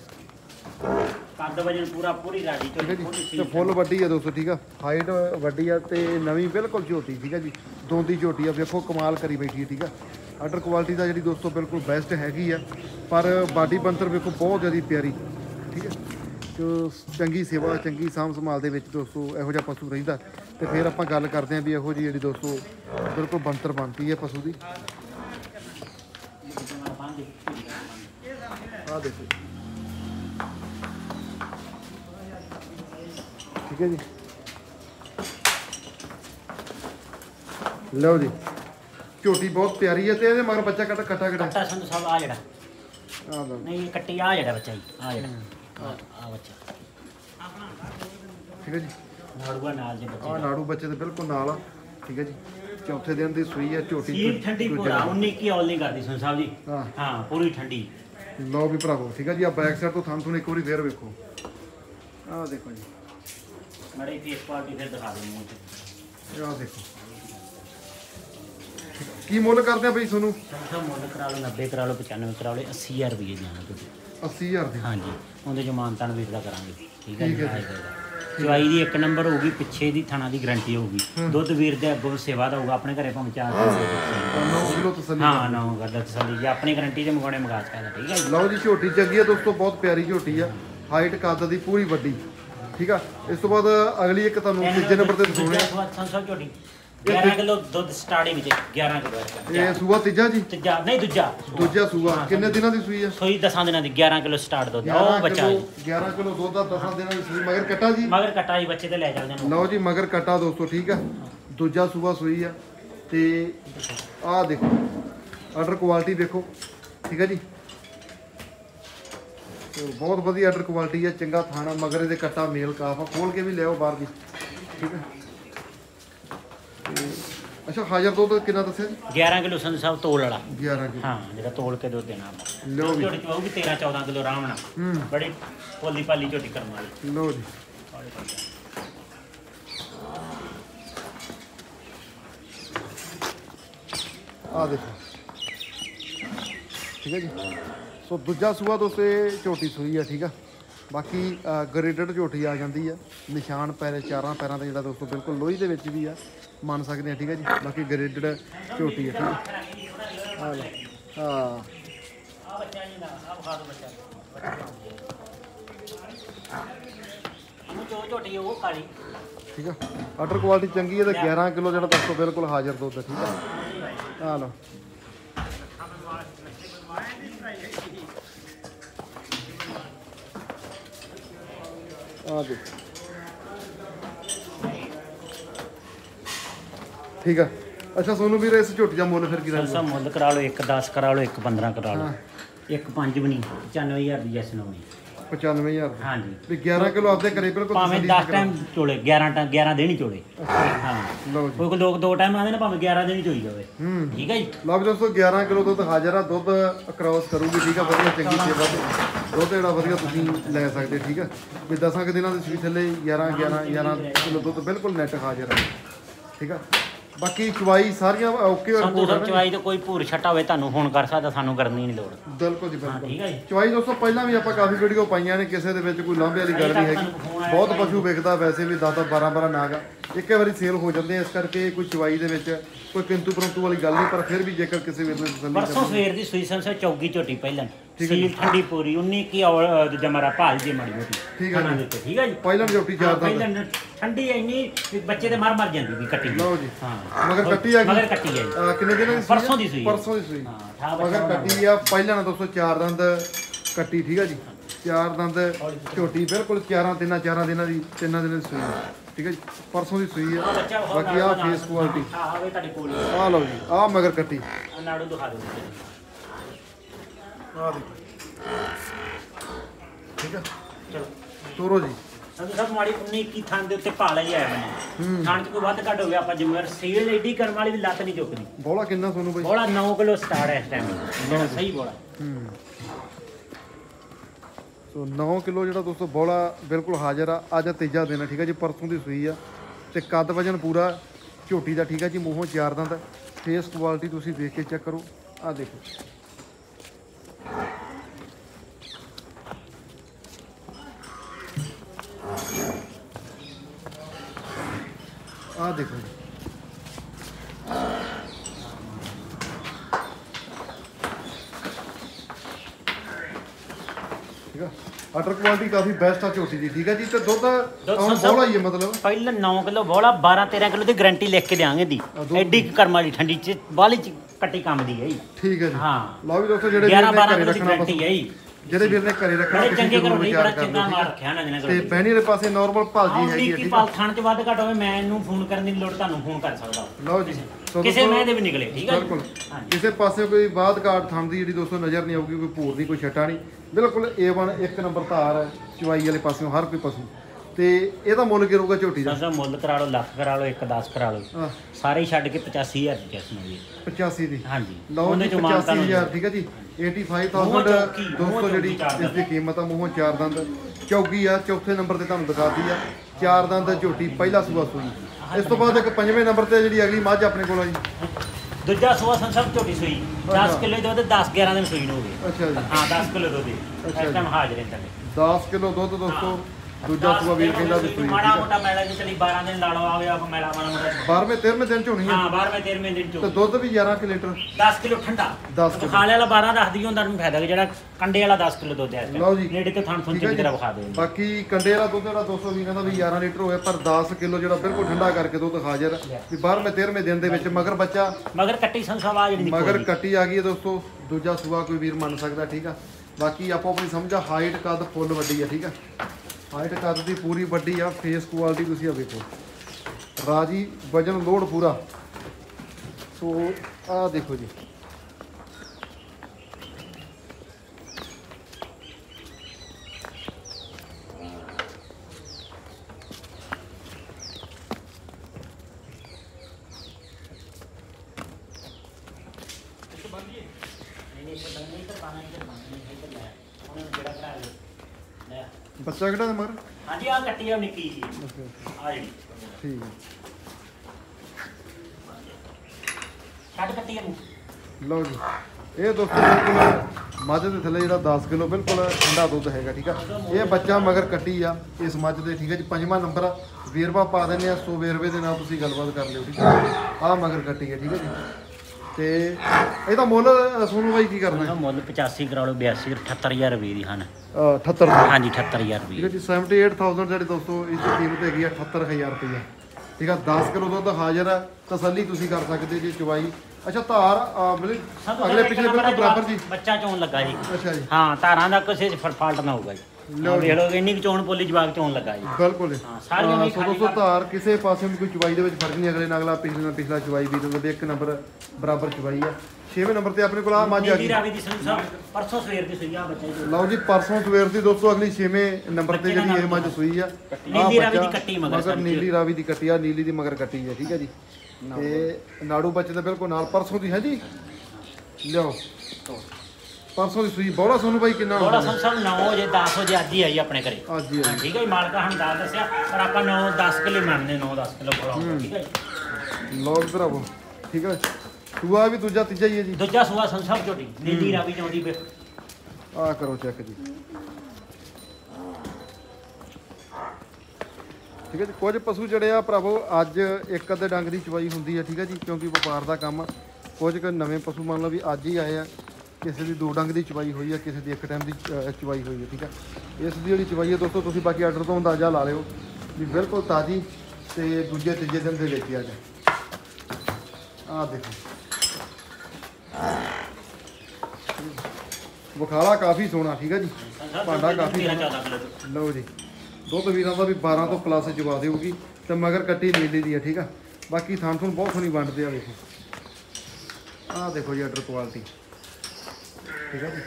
ਕੱਦ ਵਜਨ ਪੂਰਾ ਪੂਰੀ ਰਾਜੀ ਤੇ ਫੁੱਲ ਵੱਡੀ ਆ ਦੋਸਤੋ ਠੀਕ ਆ। ਹਾਈਟ ਵੱਡੀ ਆ ਤੇ ਨਵੀਂ ਬਿਲਕੁਲ ਝੋਟੀ ਠੀਕ ਆ ਜੀ। ਦੋਂਦੀ ਝੋਟੀ ਆ ਵੇਖੋ ਕਮਾਲ ਕਰੀ ਬੈਠੀ ਠੀਕ ਆ। ਆਰਡਰ ਕੁਆਲਿਟੀ ਦਾ ਜਿਹੜੀ ਦੋਸਤੋ ਬਿਲਕੁਲ ਬੈਸਟ ਹੈਗੀ ਆ, ਪਰ ਬਾਡੀ ਬੰਤਰ ਵੇਖੋ ਬਹੁਤ ਜ਼ਿਆਦਾ ਪਿਆਰੀ, ਠੀਕ ਹੈ? ਜੋ ਚੰਗੀ ਸੇਵਾ, ਚੰਗੀ ਸਾਂਭ ਸੰਭਾਲ ਦੇ ਵਿੱਚ ਦੋਸਤੋ ਇਹੋ ਜਿਹਾ ਪਸ਼ੂ ਰਹਿੰਦਾ। ਤੇ ਫਿਰ ਆਪਾਂ ਗੱਲ ਕਰਦੇ ਆਂ ਵੀ ਇਹੋ ਜਿਹੀ ਜਿਹੜੀ ਦੋਸਤੋ ਬਿਲਕੁਲ ਬੰਤਰ ਬਣਦੀ ਹੈ ਪਸ਼ੂ ਦੀ। ਆਹ ਦੇਖੋ। ਠੀਕ ਹੈ ਜੀ? ਲਓ ਜੀ। ਝੋਟੀ ਬਹੁਤ ਪਿਆਰੀ ਹੈ ਤੇ ਇਹਦੇ ਮਗਰ ਬੱਚਾ ਕੱਟ ਕੱਟਾ ਕਿਹੜਾ? ਕੱਟਾ ਸੰਧੂ ਸਾਹਿਬ ਆ ਜਿਹੜਾ। ਆ ਲਓ। ਨਹੀਂ ਇਹ ਕੱਟੀ ਆ ਜਿਹੜਾ ਬੱਚਾ ਜੀ ਆ ਜਿਹੜਾ। ਆ ਬੱਚਾ। ਠੀਕ ਹੈ ਜੀ। ਨਾੜੂਆ ਨਾਲ ਜੇ ਆ ਬੱਚੇ ਨਾੜੂ ਬੱਚੇ ਦੇ ਬਿਲਕੁਲ ਨਾਲ ਆ। ਠੀਕ ਹੈ ਜੀ। ਚੌਥੇ ਦਿਨ ਦੀ ਸੂਈ ਹੈ ਝੋਟੀ ਸੀਟ ਠੰਡੀ ਪੂਰਾ ਦਿਨ। 19 ਕੀ ਔਲ ਨਹੀਂ ਕਰਦੀ ਸੰਧੂ ਸਾਹਿਬ ਜੀ। ਹਾਂ। ਹਾਂ ਪੂਰੀ ਠੰਡੀ। ਲਓ ਵੀ ਭਰਾਵੋ ਠੀਕ ਹੈ ਜੀ ਆ ਬੈਕ ਸਾਈਡ ਤੋਂ ਥਾਂ ਤੁਹਾਨੂੰ ਇੱਕ ਵਾਰੀ ਫੇਰ ਵੇਖੋ। ਆ ਦੇਖੋ ਜੀ। ਮੜੇ ਫੇਸ ਕੁਆਲਿਟੀ ਫਿਰ ਦਿਖਾ ਦੇ ਮੂੰਹ ਤੇ ਆਹ ਦੇਖੋ। ਕੀ ਮੁੱਲ ਕਰਦੇ ਆ ਬਈ ਤੁਹਾਨੂੰ? ਸਾਹਿਬ ਮੁੱਲ ਕਰਾ ਲਓ 90 ਕਰਾ ਲਓ 95 ਕਰਾ ਲਓ 80000 ਰੁਪਏ ਜਾਣਾ ਤੁਸੀਂ। 80000 ਦੀ? ਹਾਂਜੀ ਉਹਦੇ ਜੋ ਮਾਨਤਾਨ ਵੀਰ ਦਾ ਕਰਾਂਗੇ। ਠੀਕ ਹੈ ਜੀ ਹੈ ਹਾਂ ਚਵਾਈ ਦੀ ਇੱਕ ਨੰਬਰ ਹੋਊਗੀ ਪਿੱਛੇ ਦੀ ਥਣਾ ਦੀ ਗਾਰੰਟੀ ਹੋਊਗੀ। ਦੁੱਧ ਵੀਰ ਦੇ ਅੱਗੋਂ ਸੇਵਾ ਦਾ ਹੋਊਗਾ ਆਪਣੇ ਘਰੇ ਭਾਵੇਂ ਚਾਰ ਕਿਲੋ 9 ਕਿਲੋ ਤਸੱਲੀ ਹਾਂ ਨਾ ਕਰਦਾ ਤਸੱਲੀ ਜੇ ਆਪਣੀ ਗਾਰੰਟੀ ਦੇ ਮੰਗਾਉਣੇ ਮੰਗਾ ਸਕਦਾ ਠੀਕ ਹੈ ਲਓ ਜੀ ਝੋਟੀ ਚੰਗੀ ਆ ਦੋਸਤੋ ਬਹੁਤ ਪਿਆਰੀ ਝੋਟੀ ਆ। ਹਾਈਟ ਕੱਦ ਦੀ ਪੂਰੀ ਵੱਡੀ। ਠੀਕ ਆ? ਇਸ ਤੋਂ ਬਾਅਦ ਅਗਲੀ ਇੱਕ ਤੁਹਾਨੂੰ ਤੀਜੇ ਨੰਬਰ ਤੇ ਦਿਖਾਉਣੇ ਆ। ਸੰਸੋ ਝੋਟੀ 11 ਕਿਲੋ ਦੁੱਧ ਸਟਾਰਟਿੰਗ ਵਿੱਚ 11 ਕਿਲੋ ਇਹ ਸੂਆ ਤੀਜਾ ਜੀ? ਤੀਜਾ ਨਹੀਂ ਦੂਜਾ। ਦੂਜਾ ਸੂਆ। ਕਿੰਨੇ ਦਿਨਾਂ ਦੀ ਸੂਈ ਆ? ਸੋਈ ਦਸਾਂ ਦਿਨਾਂ ਦੀ 11 ਕਿਲੋ ਸਟਾਰਟ ਦੁੱਧ। ਉਹ 11 ਬੱਚਾ ਕਿਲੋ ਜੀ। 11 ਕਿਲੋ ਦੁੱਧ ਦਾ 10 ਦਿਨਾਂ ਦੀ ਸੂਈ। ਮਗਰ ਕੱਟਾ ਜੀ? ਮਗਰ ਕਟਾ ਜੀ ਬੱਚੇ ਤੇ ਲੈ ਜਾਂਦੇ ਨੇ। ਲਓ ਜੀ ਮਗਰ ਕੱਟਾ ਦੋਸਤੋ ਠੀਕ ਆ? ਦੂਜਾ ਸੂਆ ਸੂਈ ਆ। ਤੇ ਆਹ ਦੇਖੋ ਆਰਡਰ ਕੁਆਲਿਟੀ ਦੇਖੋ। ਠੀਕ ਆ ਜੀ? ਬਹੁਤ ਵਧੀਆ ਆਰਡਰ ਕੁਆਲਿਟੀ ਆ। ਚੰਗਾ ਥਾਣਾ ਮਗਰ ਇਹਦੇ ਕੱਟਾ ਮੇਲ ਕਾਫ ਆ। ਖੋਲ ਕੇ ਵੀ ਲਿਆਓ ਬਾਹਰ ਦੀ ਠੀਕ ਤੇ ਅੱਛਾ ਹਾਜ਼ਰ ਦੁੱਧ ਕਿੰਨਾ ਦੱਸਿਆ ਜੀ? 11 ਕਿਲੋ ਸੰਧੂ ਸਾਹਿਬ ਤੋਲ ਵਾਲਾ। 11 ਕਿਲੋ। ਹਾਂ ਜਿਹੜਾ ਤੋਲ ਕੇ ਦੁੱਧ ਦੇਣਾ ਆਪਾਂ। ਲਓ ਵੀ ਝੋਟੀ ਚਵਾਉਗੀ 13 14 ਕਿਲੋ ਆਰਾਮ ਨਾਲ। ਬੜੀ ਪੋਲੀ ਪਾਲੀ ਝੋਟੀ ਕਰਮ ਵਾਲੀ। ਲਓ ਜੀ। ਆ ਦੇਖੋ। ਠੀਕ ਹੈ ਜੀ। ਸੋ ਦੂਜਾ ਸੂਆ ਦੋਸਤੋ ਇਹ ਝੋਟੀ ਸੂਈ ਆ ਠੀਕ ਆ। ਬਾਕੀ ਗ੍ਰੇਡਡ ਝੋਟੀ ਆ ਜਾਂਦੀ ਆ। ਨਿਸ਼ਾਨ ਪੈਰੇ ਚਾਰਾਂ ਪੈਰਾਂ ਤੇ ਜਿਹੜਾ ਦੋਸਤੋ ਬਿਲਕੁਲ ਲੋਹੀ ਦੇ ਵਿੱਚ ਵੀ ਆ। ਮੰਨ ਸਕਦੇ ਆ ਠੀਕ ਹੈ ਜੀ? ਬਾਕੀ ਗ੍ਰੇਡਡ ਝੋਟੀ ਹੈ, ਠੀਕ ਹੈ? ਆ ਲਓ ਹਾਂ ਆ ਬੱਚਾ ਜੀ ਦਾ ਆ ਵਿਖਾ ਦੋ ਬੱਚਾ ਇਹਨੂੰ ਚੋ ਝੋਟੀ ਉਹ ਕਾਲੀ ਠੀਕ ਆ ਆਰਡਰ ਕੁਆਲਿਟੀ ਚੰਗੀ ਹੈ ਤੇ 11 ਕਿਲੋ ਜਿਹੜਾ ਦੱਸੋ ਬਿਲਕੁਲ ਹਾਜ਼ਰ ਦੁੱਧ ਠੀਕ ਆ ਆ ਲਓ। ਆ ਦੇ ਠੀਕ ਆ। ਅੱਛਾ ਸੋਨੂੰ ਵੀਰ ਇਸ ਝੋਟੀ ਦਾ ਮੁੱਲ ਫਿਰ ਕੀ ਸਰ ਮੁੱਲ ਕਰਾ ਲਓ 1 10 ਕਰਾ ਲਓ 1 15 ਕਰਾ ਲਓ। 1 5 ਵੀ ਨਹੀਂ 95000 ਦੀ ਜੈਸ ਨੌਣੀ 95000 ਹਾਂਜੀ। ਵੀ 11 ਕਿਲੋ ਆਪਦੇ ਘਰੇ ਬਿਲਕੁਲ ਭਾਵੇਂ ਤਸੱਲੀ 10 ਟਾਈਮ ਚੋਲੇ 11 ਟਾਈਮ 11 ਦਿਨ ਹੀ ਚੋਲੇ। ਹਾਂ। ਲਓ ਜੀ। ਕੋਈ ਕੋਈ ਲੋਕ ਦੋ ਟਾਈਮ ਆਉਂਦੇ ਨੇ ਭਾਵੇਂ 11 ਦਿਨ ਹੀ ਚੋਈ ਜਾਵੇ। ਹੂੰ। ਠੀਕ ਹੈ ਜੀ? ਲਓ ਵੀ ਦੋਸਤੋ 11 ਕਿਲੋ ਦੁੱਧ ਹਾਜ਼ਰ ਆ ਦੁੱਧ ਕ੍ਰਾਸ ਕਰੂਗੀ ਠੀਕ ਆ ਵਧੀਆ ਚੰਗੀ ਸੇਵਾ ਤੇ। ਦੁੱਧ ਜਿਹੜਾ ਵਧੀਆ ਤੁਸੀਂ ਲੈ ਸਕਦੇ ਠੀਕ ਆ। ਵੀ 10 ਕੁ ਦਿਨਾਂ ਦੇ ਸੂਈ ਥੱਲੇ 11 11 11 ਕਿਲੋ ਦੁੱਧ ਬਿਲਕੁਲ ਨੈਟ ਹਾਜ਼ਰ ਆ। ਠੀਕ ਆ? ਬਾਕੀ ਚਵਾਈ ਸਾਰੀਆਂ ਓਕੇ ਰਿਪੋਰਟ ਸਭ ਚਵਾਈ ਤੇ ਕੋਈ ਭੂਰ ਛੱਟਾ ਹੋਵੇ ਤੁਹਾਨੂੰ ਫੋਨ ਕਰ ਸਕਦਾ ਸਾਨੂੰ ਕਰਨੀ ਨਹੀਂ ਲੋੜ। ਬਿਲਕੁਲ ਜੀ ਹਾਂ ਬਿਲਕੁਲ ਜੀ। ਚਵਾਈ ਦੋਸਤੋ ਪਹਿਲਾਂ ਵੀ ਆਪਾਂ ਕਾਫੀ ਵੀਡੀਓ ਪਾਈਆਂ ਨੇ ਕਿਸੇ ਦੇ ਵਿੱਚ ਕੋਈ ਲਾਂਭੇ ਵਾਲੀ ਗੱਲ ਨਹੀਂ ਹੈਗੀ। ਬਹੁਤ ਪਸ਼ੂ ਵਿਕਦਾ ਵੈਸੇ ਵੀ 10 12 12 ਨਾਗ। ਇੱਕੇ ਵਾਰੀ ਸੇਲ ਹੋ ਜਾਂਦੇ ਆ ਇਸ ਕਰਕੇ ਕੋਈ ਚਵਾਈ ਦੇ ਵਿੱਚ ਕੋਈ ਕਿੰਤੂ ਪਰੰਤੂ ਵਾਲੀ ਗੱਲ ਨਹੀਂ ਪਰ ਫਿਰ ਵੀ ਜੇਕਰ ਕਿਸੇ ਵੀਰ ਨੇ ਤਸੱਲੀ ਪਰਸੋਂ ਸਵੇਰ ਦੀ ਸੂਈ ਸੰਸਾ ਚੌਗੀ ਝੋਟੀ ਪਹਿਲਾਂ। ਸੀਲ ਠੰਡੀ ਪੂਰੀ 19 ਕੀ ਔਰ ਜਮਰਾ ਭਾਲ ਜੇ ਮਾੜੀ ਮੋਟੀ। ਠੀਕ ਹੈ ਜੀ। ਠੀਕ ਹੈ ਜੀ। ਪਹਿਲਾਂ ਹਾਂ, ਚਾਰ ਦਾ ਪਹਿਲਾਂ ਠੰਡੀ ਇੰਨੀ ਬੱਚੇ ਦੇ ਮਰ ਮਰ ਜਾਂਦੀ ਵੀ ਕੱਟੀ ਲਓ ਜੀ। ਹਾਂ। ਮਗਰ ਕੱਟੀ ਆ ਗਈ ਮਗਰ ਕੱਟੀ ਹੈ ਅਹ ਕਿੰਨੇ ਦਿਨਾਂ ਆ? ਪਰਸੋਂ ਦੀ ਸੂਈ ਆ। ਪਰਸੋਂ ਦੀ ਸੂਈ ਹਾਂ ਮਗਰ ਕੱਟੀ ਆ ਪਹਿਲਾਂ ਨਾ ਦੋਸਤੋ ਚਾਰ ਦੰਦ ਕੱਟੀ ਠੀਕ ਆ ਜੀ। ਚਾਰ ਦੰਦ ਝੋਟੀ ਬਿਲਕੁਲ ਚਾਰਾਂ ਤਿੰਨਾਂ ਚਾਰਾਂ ਦਿਨਾਂ ਦੀ ਤਿੰਨਾਂ ਦਿਨਾਂ ਦੀ ਸੂਈ ਆ। ਠੀਕ ਆ ਜੀ। ਪਰਸੋਂ ਦੀ ਸੂਈ ਆ। ਬਾਕੀ ਆ ਫੇਸ ਕੁਆਲਿਟੀ ਹਾਂ ਆਵੇ ਤੁਹਾਡੇ ਕੋਲ ਹੀ। ਆ। ਲਓ ਜੀ ਆ ਮਗਰ ਕੱਟੀ। ਨਾੜੂ ਦਿਖਾ ਦਿਓ। ਆ ਦੇਖੋ ਠੀਕ ਆ? ਚਲੋ ਤੋਰੋ ਜੀ। ਸੰਦੂ ਸਾਹਿਬ ਮਾੜੀ 19 ਕੀ ਥਾਂ ਦੇ ਉੱਤੇ ਭਾਲਾ ਹੀ ਆਇਆ ਮੈਨੂੰ ਥਾਂ ਚ ਕੋਈ ਵੱਧ ਘੱਟ ਹੋ ਗਿਆ ਆਪਾਂ ਜ਼ਿੰਮੇਵਾਰ ਸੇਲ ਐਡੀ ਕਰਨ ਵਾਲੀ ਵੀ ਲੱਤ ਨਹੀਂ ਚੁੱਕਦੀ। ਬੋਲਾ ਕਿੰਨਾ ਸੋਨੂੰ ਬਈ? ਬੋਲਾ 9 ਕਿਲੋ ਸਟਾਰਟ ਹੈ ਇਸ ਟਾਈਮ ਸਹੀ ਬੋਲਾ। ਹੂੰ। ਸੋ 9 ਕਿਲੋ ਜਿਹੜਾ ਦੋਸਤੋ ਬੋਲਾ ਬਿਲਕੁਲ ਹਾਜ਼ਰ ਆ। ਅੱਜ ਤੀਜਾ ਦਿਨ ਠੀਕ ਆ ਜੀ? ਪਰਸੋਂ ਦੀ ਸੂਈ ਆ। ਤੇ ਕੱਦ ਵਜਨ ਪੂਰਾ ਝੋਟੀ ਦਾ ਠੀਕ ਆ ਜੀ? ਮੂੰਹੋਂ ਚਾਰ ਦੰਦ ਫੇਸ ਕੁਆਲਿਟੀ ਤੁਸੀਂ ਦੇਖ ਕੇ ਚੈੱਕ ਕਰੋ। ਆ ਦੇਖੋ। ਆ ਦੇਖੋ ਜੀ। ਠੀਕ ਆ? ਅਟਰ ਕੁਆਲਿਟੀ ਕਾਫੀ ਬੈਸਟ ਆ ਝੋਟੀ ਦੀ ਠੀਕ ਆ ਜੀ? ਤੇ ਦੁੱਧ ਆਉਣ ਬੋਲਾ ਹੀ ਹੈ ਮਤਲਬ। ਪਹਿਲਾਂ 9 ਕਿਲੋ ਬੋਲਾ 12 13 ਕਿਲੋ ਦੀ ਗਾਰੰਟੀ ਲਿਖ ਕੇ ਦੇਾਂਗੇ ਦੀ ਐਡੀ ਕਰਮ ਵਾਲੀ ਠੰਡੀ ਚ ਬਾਲੀ ਚ ਕੱਟੀ ਕੰਮ ਦੀ ਹੈ ਜੀ। ਠੀਕ ਹੈ ਜੀ। ਹਾਂ। ਲਓ ਵੀ ਦੋਸਤੋ ਜਿਹੜੇ 11 ਵੀਰ ਨੇ 12 ਘਰੇ ਕਿਲੋ ਦੀ ਗਾਰੰਟੀ ਹੈ ਜੀ। ਜਿਹੜੇ ਵੀਰ ਨੇ ਘਰੇ ਰੱਖਣਾ ਬੜੇ ਚੰਗੇ ਘਰੋਂ ਨਹੀਂ ਬੜਾ ਚੰਗਾ ਮਾਲ ਰੱਖਿਆ ਨਾ ਜਿਹਨੇ ਤੇ ਬਹਿਣੀ ਵਾਲੇ ਪਾਸੇ ਨਾਰਮਲ ਭਾਲਜੀ ਹੈਗੀ ਹੈ ਕੀ ਠੀਕ ਪਾਲ ਆ ਥਣ ਚ ਵੱਧ ਘੱਟ ਹੋਵੇ ਮੈਂ ਇਹਨੂੰ ਫੋਨ ਕਰਨ ਦੀ ਲੋੜ ਤੁਹਾਨੂੰ ਫੋਨ ਕਰ ਸਕਦਾ ਲਓ ਜੀ ਕਿਸੇ ਮੈਂ ਦੇ ਵੀ ਨਿਕਲੇ ਠੀਕ ਹੈ ਬਿਲਕੁਲ। ਕਿਸੇ ਪਾਸੇ ਕੋਈ ਬਾਦ ਕਾਰਡ ਥਣ ਦੀ ਜਿਹੜੀ ਦੋਸਤੋ ਨਜ਼ਰ ਨਹੀਂ ਆਊਗੀ ਕੋਈ ਭੂਰ ਨਹੀਂ ਕੋਈ ਛੱਟਾ ਨਹੀਂ। ਬਿਲਕੁਲ A1 ਇੱਕ ਨੰਬਰ ਧਾਰ ਹੈ ਚੁਆਈ ਵਾਲੇ ਪਾਸਿਓਂ ਹਰ ਕੋਈ ਪਸ਼ੂ। ਤੇ ਇਹਦਾ ਮੁੱਲ ਕੀ ਰਹੂਗਾ ਝੋਟੀ ਦਾ? ਸਸਾ ਮੁੱਲ ਕਰਾ ਲਓ ਲੱਖ ਕਰਾ ਲਓ 1 10 ਕਰਾ ਲਓ। ਸਾਰੇ ਹੀ ਛੱਡ ਕੇ 85000 ਦੀ ਕਿਸ ਨੂੰ ਜੀ। 85 ਦੀ। ਹਾਂਜੀ। ਲਓ ਉਹਦੇ ਜੀ ਚੋਂ ਮਾਨਤਾ ਨੂੰ 85000 ਠੀਕ ਹੈ ਜੀ? 85000 ਮੂੰਹੋਂ ਚੌਕੀ, ਦੋਸਤੋ ਮੂੰਹੋਂ ਜਿਹੜੀ ਚੌਕੀ ਚਾਰ ਇਸ ਦੀ ਕੀਮਤ ਆ ਮੂੰਹੋਂ ਚਾਰ ਦੰਦ। ਚੌਗੀ ਆ ਚੌਥੇ ਨੰਬਰ ਤੇ ਤੁਹਾਨੂੰ ਦਿਖਾਤੀ ਆ। ਚਾਰ ਦੰਦ ਝੋਟੀ ਪਹਿਲਾ ਸੂਆ ਸੂਈ। ਇਸ ਤੋਂ ਬਾਅਦ ਇੱਕ ਪੰਜਵੇਂ ਨੰਬਰ ਤੇ ਜਿਹੜੀ ਅਗਲੀ ਮੱਝ ਆਪਣੇ ਕੋਲ ਆ ਜੀ ਦੂਜਾ ਸੂਆ ਸੰਸਬ ਝੋਟੀ ਸੂਈ। 10 ਕਿਲੋ ਦੁੱਧ 10 11 ਦਿਨ ਸੂਈ ਨੂੰ ਹੋ ਗਏ ਅੱਛਾ ਜੀ। ਹਾਂ 10 ਕਿਲੋ ਦੁੱਧ ਇਸ। ਟਾਈਮ ਹਾਜ਼ਰ ਤੱਕ 10 ਕਿਲੋ ਦੁੱਧ ਦੋਸਤੋ। ਦੂਜਾ ਸੂਆ ਵੀਰ ਕਹਿੰਦਾ ਵੀ ਸੂਈ ਮਾੜਾ ਮੋਟਾ ਮੈਲਾ ਜੀ ਚਲੀ 12 ਦਿਨ ਲਾੜੋ ਆਵੇ ਆਪ ਮੈਲਾ ਮਾੜਾ ਮੋਟਾ 12ਵੇਂ 13ਵੇਂ ਦਿਨ ਚ ਹੋਣੀ ਆ। ਹਾਂ 12ਵੇਂ 13ਵੇਂ ਦਿਨ ਤੇ ਚੋਂ ਦੁੱਧ ਵੀ 11 ਕਿ ਲੀਟਰ। 10 ਕਿਲੋ ਠੰਡਾ। 10 ਕਿਲੋ। ਖਾਲੇ ਵਾਲਾ 12 ਦੱਸਦੀ ਹੁੰਦਾ ਨੂੰ ਫਾਇਦਾ ਕਿ ਜਿਹੜਾ ਕੰਡੇ ਵਾਲਾ 10 ਕਿਲੋ ਦੁੱਧ ਹੈ ਲਓ ਜੀ। ਨੇੜੇ ਤੇ ਥਣ ਥਣ ਹੈ ਚੰਗੀ। ਤਰ੍ਹਾਂ ਵਿਖਾ ਦੇ ਬਾਕੀ ਕੰਡੇ ਵਾਲਾ ਦੁੱਧ ਜਿਹੜਾ 220 ਕਹਿੰਦਾ ਵੀ 11 ਲੀਟਰ ਹੋਇਆ ਪਰ 10 ਕਿਲੋ ਜਿਹੜਾ ਬਿਲਕੁਲ ਠੰਡਾ ਕਰਕੇ ਦੁੱਧ ਹਾਜ਼ਰ ਵੀ 12ਵੇਂ 13ਵੇਂ ਦਿਨ ਦੇ ਵਿੱਚ ਮਗਰ ਬੱਚਾ ਮਗਰ ਕੱਟੀ ਸੰਸਾ ਆ ਜਿਹੜੀ ਮਗਰ ਕੱਟੀ ਆ ਗਈ ਹੈ ਦੋਸਤੋ। ਦੂਜਾ ਸੂਆ ਕੋਈ ਵੀਰ ਮੰਨ ਸਕਦਾ ਠੀਕ ਆ। ਬਾਕੀ ਆਪੋ ਆਪਣੀ ਸਮਝਾ ਹਾਈਟ ਕੱਦ ਫੁੱਲ ਵੱਡੀ ਆ ਠੀਕ ਆ। ਹਾਈਟ ਕੱਦ ਦੀ ਪੂਰੀ ਵੱਡੀ ਆ ਫੇਸ ਕੁਆਲਿਟੀ ਤੁਸੀਂ ਆ ਵੇਖੋ। ਰਾਜੀ ਵਜਨ ਲੋਡ ਪੂਰਾ। ਸੋ ਆ ਦੇਖੋ ਜੀ। ਬੱਚਾ ਕਿਹੜਾ ਦਾ ਮਗਰ ਹਾਂਜੀ ਆ ਕੱਟੀ ਆ ਨਿੱਕੀ ਜੀ। ਆ ਜਿਹੜੀ। ਠੀਕ ਹੈ। ਛੱਡ ਕੱਟੀ ਇਹਨੂੰ। ਲਓ ਜੀ। ਇਹ ਦੋਸਤੋ ਬਿਲਕੁਲ ਮੱਝ ਦੇ ਥੱਲੇ ਜਿਹੜਾ 10 ਕਿਲੋ ਬਿਲਕੁਲ ਠੰਡਾ ਦੁੱਧ ਹੈਗਾ ਠੀਕ ਆ? ਇਹ ਬੱਚਾ ਮਗਰ ਕੱਟੀ ਆ ਇਸ ਮੱਝ ਦੇ ਠੀਕ ਹੈ ਜੀ? ਪੰਜਵਾਂ ਨੰਬਰ ਆ। ਵੇਰਵਾ ਪਾ ਦਿੰਦੇ ਆ ਸੋ ਵੇਰਵੇ ਦੇ ਨਾਲ ਤੁਸੀਂ ਗੱਲਬਾਤ ਕਰ ਲਿਓ ਠੀਕ ਆ? ਆ ਮਗਰ ਕੱਟੀ ਹੈ ਠੀਕ ਹੈ ਜੀ? ਤੇ ਇਹਦਾ ਮੁੱਲ ਸੋਨੂੰ ਬਾਈ ਕੀ ਕਰਨਾ ਉਹਦਾ ਹੈ ਮੁੱਲ 85 ਕਰਾ ਲਓ 82 78000 ਰੁਪਏ ਦੀ ਹਨ। ਅ, 78 ਦਾ? ਹਾਂਜੀ 78000 ਠੀਕ ਹੈ ਰੁਪਏ ਜੀ 78000 ਜਿਹੜੇ ਦੋਸਤੋ ਇਸ ਦੀ ਕੀਮਤ ਹੈਗੀ ਆ 78000 ਰੁਪਇਆ ਠੀਕ ਆ 10 ਕਿਲੋ ਦੁੱਧ ਹਾਜ਼ਰ ਆ ਤਸੱਲੀ ਤੁਸੀਂ ਕਰ ਸਕਦੇ ਜੀ ਚਵਾਈ ਅੱਛਾ ਧਾਰ ਮਤਲਬ ਅਗਲੇ ਪਿਛਲੇ ਬਿਲਕੁਲ ਬਰਾਬਰ ਜੀ। ਬੱਚਾ ਚੋਣ ਲੱਗਾ ਜੀ ਅੱਛਾ ਜੀ। ਹਾਂ ਧਾਰਾਂ ਦਾ ਕਿਸੇ ਚ ਫਾਲਟ ਨਾ ਹੋਊਗਾ ਜੀ। ਲਓ ਲਓ ਵੇਖ ਲਓ ਇੰਨੀ ਕੁ ਚੋਣ ਪੋਲੀ ਜਵਾਕ ਚੋਣ ਲੱਗਾ ਜੀ। ਬਿਲਕੁਲ। ਜੀ। ਹਾਂ, ਸਾਰੀਆਂ ਹਾਂ, ਵੀ ਸੋ ਖਾਲੀ ਦੋਸਤੋ ਧਾਰ ਕਿਸੇ ਪਾਸੇ ਵੀ ਕੋਈ ਚਵਾਈ ਦੇ ਵਿੱਚ ਫ਼ਰਕ ਨਹੀਂ ਅਗਲੇ ਨਾਲ ਅਗਲਾ ਪਿਛਲੇ ਨਾਲ ਪਿਛਲਾ ਚਵਾਈ ਵੀ ਤੇ ਇੱਕ ਨੰਬਰ ਬਰਾਬਰ ਚਵਾਈ ਆ। 6ਵੇਂ ਨੰਬਰ ਤੇ ਆਪਣੇ ਕੋਲ ਆ ਮੱਝ ਆ ਨੀਲੀ ਗਈ ਰਾਵੀ ਦੀ ਸੰਧੂ ਸਾਹਿਬ ਪਰਸੋਂ ਸਵੇਰ ਦੀ ਸੂਈ ਆ ਬੱਚਾ ਜੀ ਲਓ ਜੀ ਪਰਸੋਂ ਸਵੇਰ ਦੀ ਦੋਸਤੋ ਅਗਲੀ 6ਵੇਂ ਨੰਬਰ ਤੇ ਬੱਚੇ ਦਾ ਜਿਹੜੀ ਇਹ ਨਾਮ ਮੱਝ ਸੂਈ ਆ। ਨੀਲੀ ਆਹ ਰਾਵੀ ਦੀ ਬੱਚਾ ਕੱਟੀ ਮਗਰ ਮਗਰ ਸਾਡੀ ਨੀਲੀ ਰਾਵੀ ਦੀ ਕੱਟੀ ਆ ਨੀਲੀ ਦੀ ਮਗਰ ਕੱਟੀ ਆ ਠੀਕ ਹੈ ਜੀ। ਤੇ ਨਾੜੂ ਬੱਚੇ ਦੇ ਬਿਲਕੁਲ ਨਾਲ ਪਰਸੋਂ ਦੀ ਹੈ ਜੀ। ਲਿਓ। ਪਰਸੋਂ ਦੀ ਸੂਈ ਬੋਲਾ ਸੋਨੂੰ ਬਾਈ ਕਿੰਨਾ ਹੁੰਦਾ? ਸੰਧੂ ਸਾਹਿਬ 9 ਵਜੇ 10 ਵਜੇ ਅੱਜ ਹੀ ਆਈ ਆਪਣੇ ਘਰੇ। ਅੱਜ ਹੀ ਆ ਜੀ। ਠੀਕ ਹੈ ਮਾਲਕਾ ਹਣ ਦਾ ਦੱਸਿਆ ਪਰ ਆਪਾਂ 9 10 ਕਿਲੋ ਮੰਨਦੇ 9 10 ਕਿਲੋ ਬੋਲਾ ਠੀਕ ਹੈ ਜੀ। ਭਰਾਵੋ ਠੀਕ ਹੈ ਸੂਆ ਵੀ ਦੂਜਾ ਤੀਜਾ ਹੀ ਹੈ ਜੀ। ਦੂਜਾ ਸੂਆ ਸਾਹਿਬ ਝੋਟੀ ਨੀਲੀ ਰਾਵੀ ਚਾਉਂਦੀ ਵੇ ਆ ਕਰੋ ਚੈੱਕ ਜੀ। ਠੀਕ ਹੈ ਜੀ ਕੁਝ ਪਸ਼ੂ ਜਿਹੜੇ ਆ ਭਰਾਵੋ ਅੱਜ ਇੱਕ ਅੱਧੇ ਡੰਗ ਦੀ ਚਵਾਈ ਹੁੰਦੀ ਹੈ ਠੀਕ ਹੈ ਜੀ ਕਿਉਂਕਿ ਵਪਾਰ ਦਾ ਕੰਮ। ਕੁਝ ਕੁ ਨਵੇਂ ਪਸ਼ੂ ਮੰਨ ਲਓ ਵੀ ਅੱਜ ਹੀ ਆਏ ਆ। ਕਿਸੇ ਦੀ ਦੋ ਡੰਗ ਦੀ ਚਵਾਈ ਹੋਈ ਹੈ ਕਿਸੇ ਦੀ ਇੱਕ ਟਾਈਮ ਦੀ ਚਵਾਈ ਹੋਈ ਹੈ ਠੀਕ ਹੈ ਇਸ ਦੀ ਜਿਹੜੀ ਚਵਾਈ ਹੈ ਦੋਸਤੋ, ਤੁਸੀਂ ਬਾਕੀ ਆਰਡਰ ਤੋਂ ਅੰਦਾਜ਼ਾ ਲਾ ਲਿਓ ਵੀ ਬਿਲਕੁਲ ਤਾਜ਼ੀ ਤੇ ਦੂਜੇ, ਤੀਜੇ ਦਿਨ ਦੇ ਵਿੱਚ ਆ ਅੱਜ ਆ ਦੇਖੋ। ਬੁਖਾਰਾ ਕਾਫੀ ਸੋਹਣਾ, ਠੀਕ ਹੈ ਜੀ? ਭਾਂਡਾ ਕਾਫੀ ਲਓ ਜੀ। ਦੁੱਧ ਵੀਰਾਂ ਦਾ ਵੀ 12 ਤੋਂ ਪਲੱਸ ਜਵਾ ਦੇਊਗੀ ਤੇ ਮਗਰ ਕੱਟੀ ਨੀਲੀ ਦੀ ਹੈ ਠੀਕ ਆ? ਬਾਕੀ ਥਾਂ ਥੂਣ ਬਹੁਤ ਸੋਹਣੀ ਵੰਡਦੇ ਆ, ਵੇਖੋ। ਆਹ ਦੇਖੋ ਜੀ ਆਰਡਰ ਕੁਆਲਿਟੀ ਠੀਕ ਹੈ ਜੀ?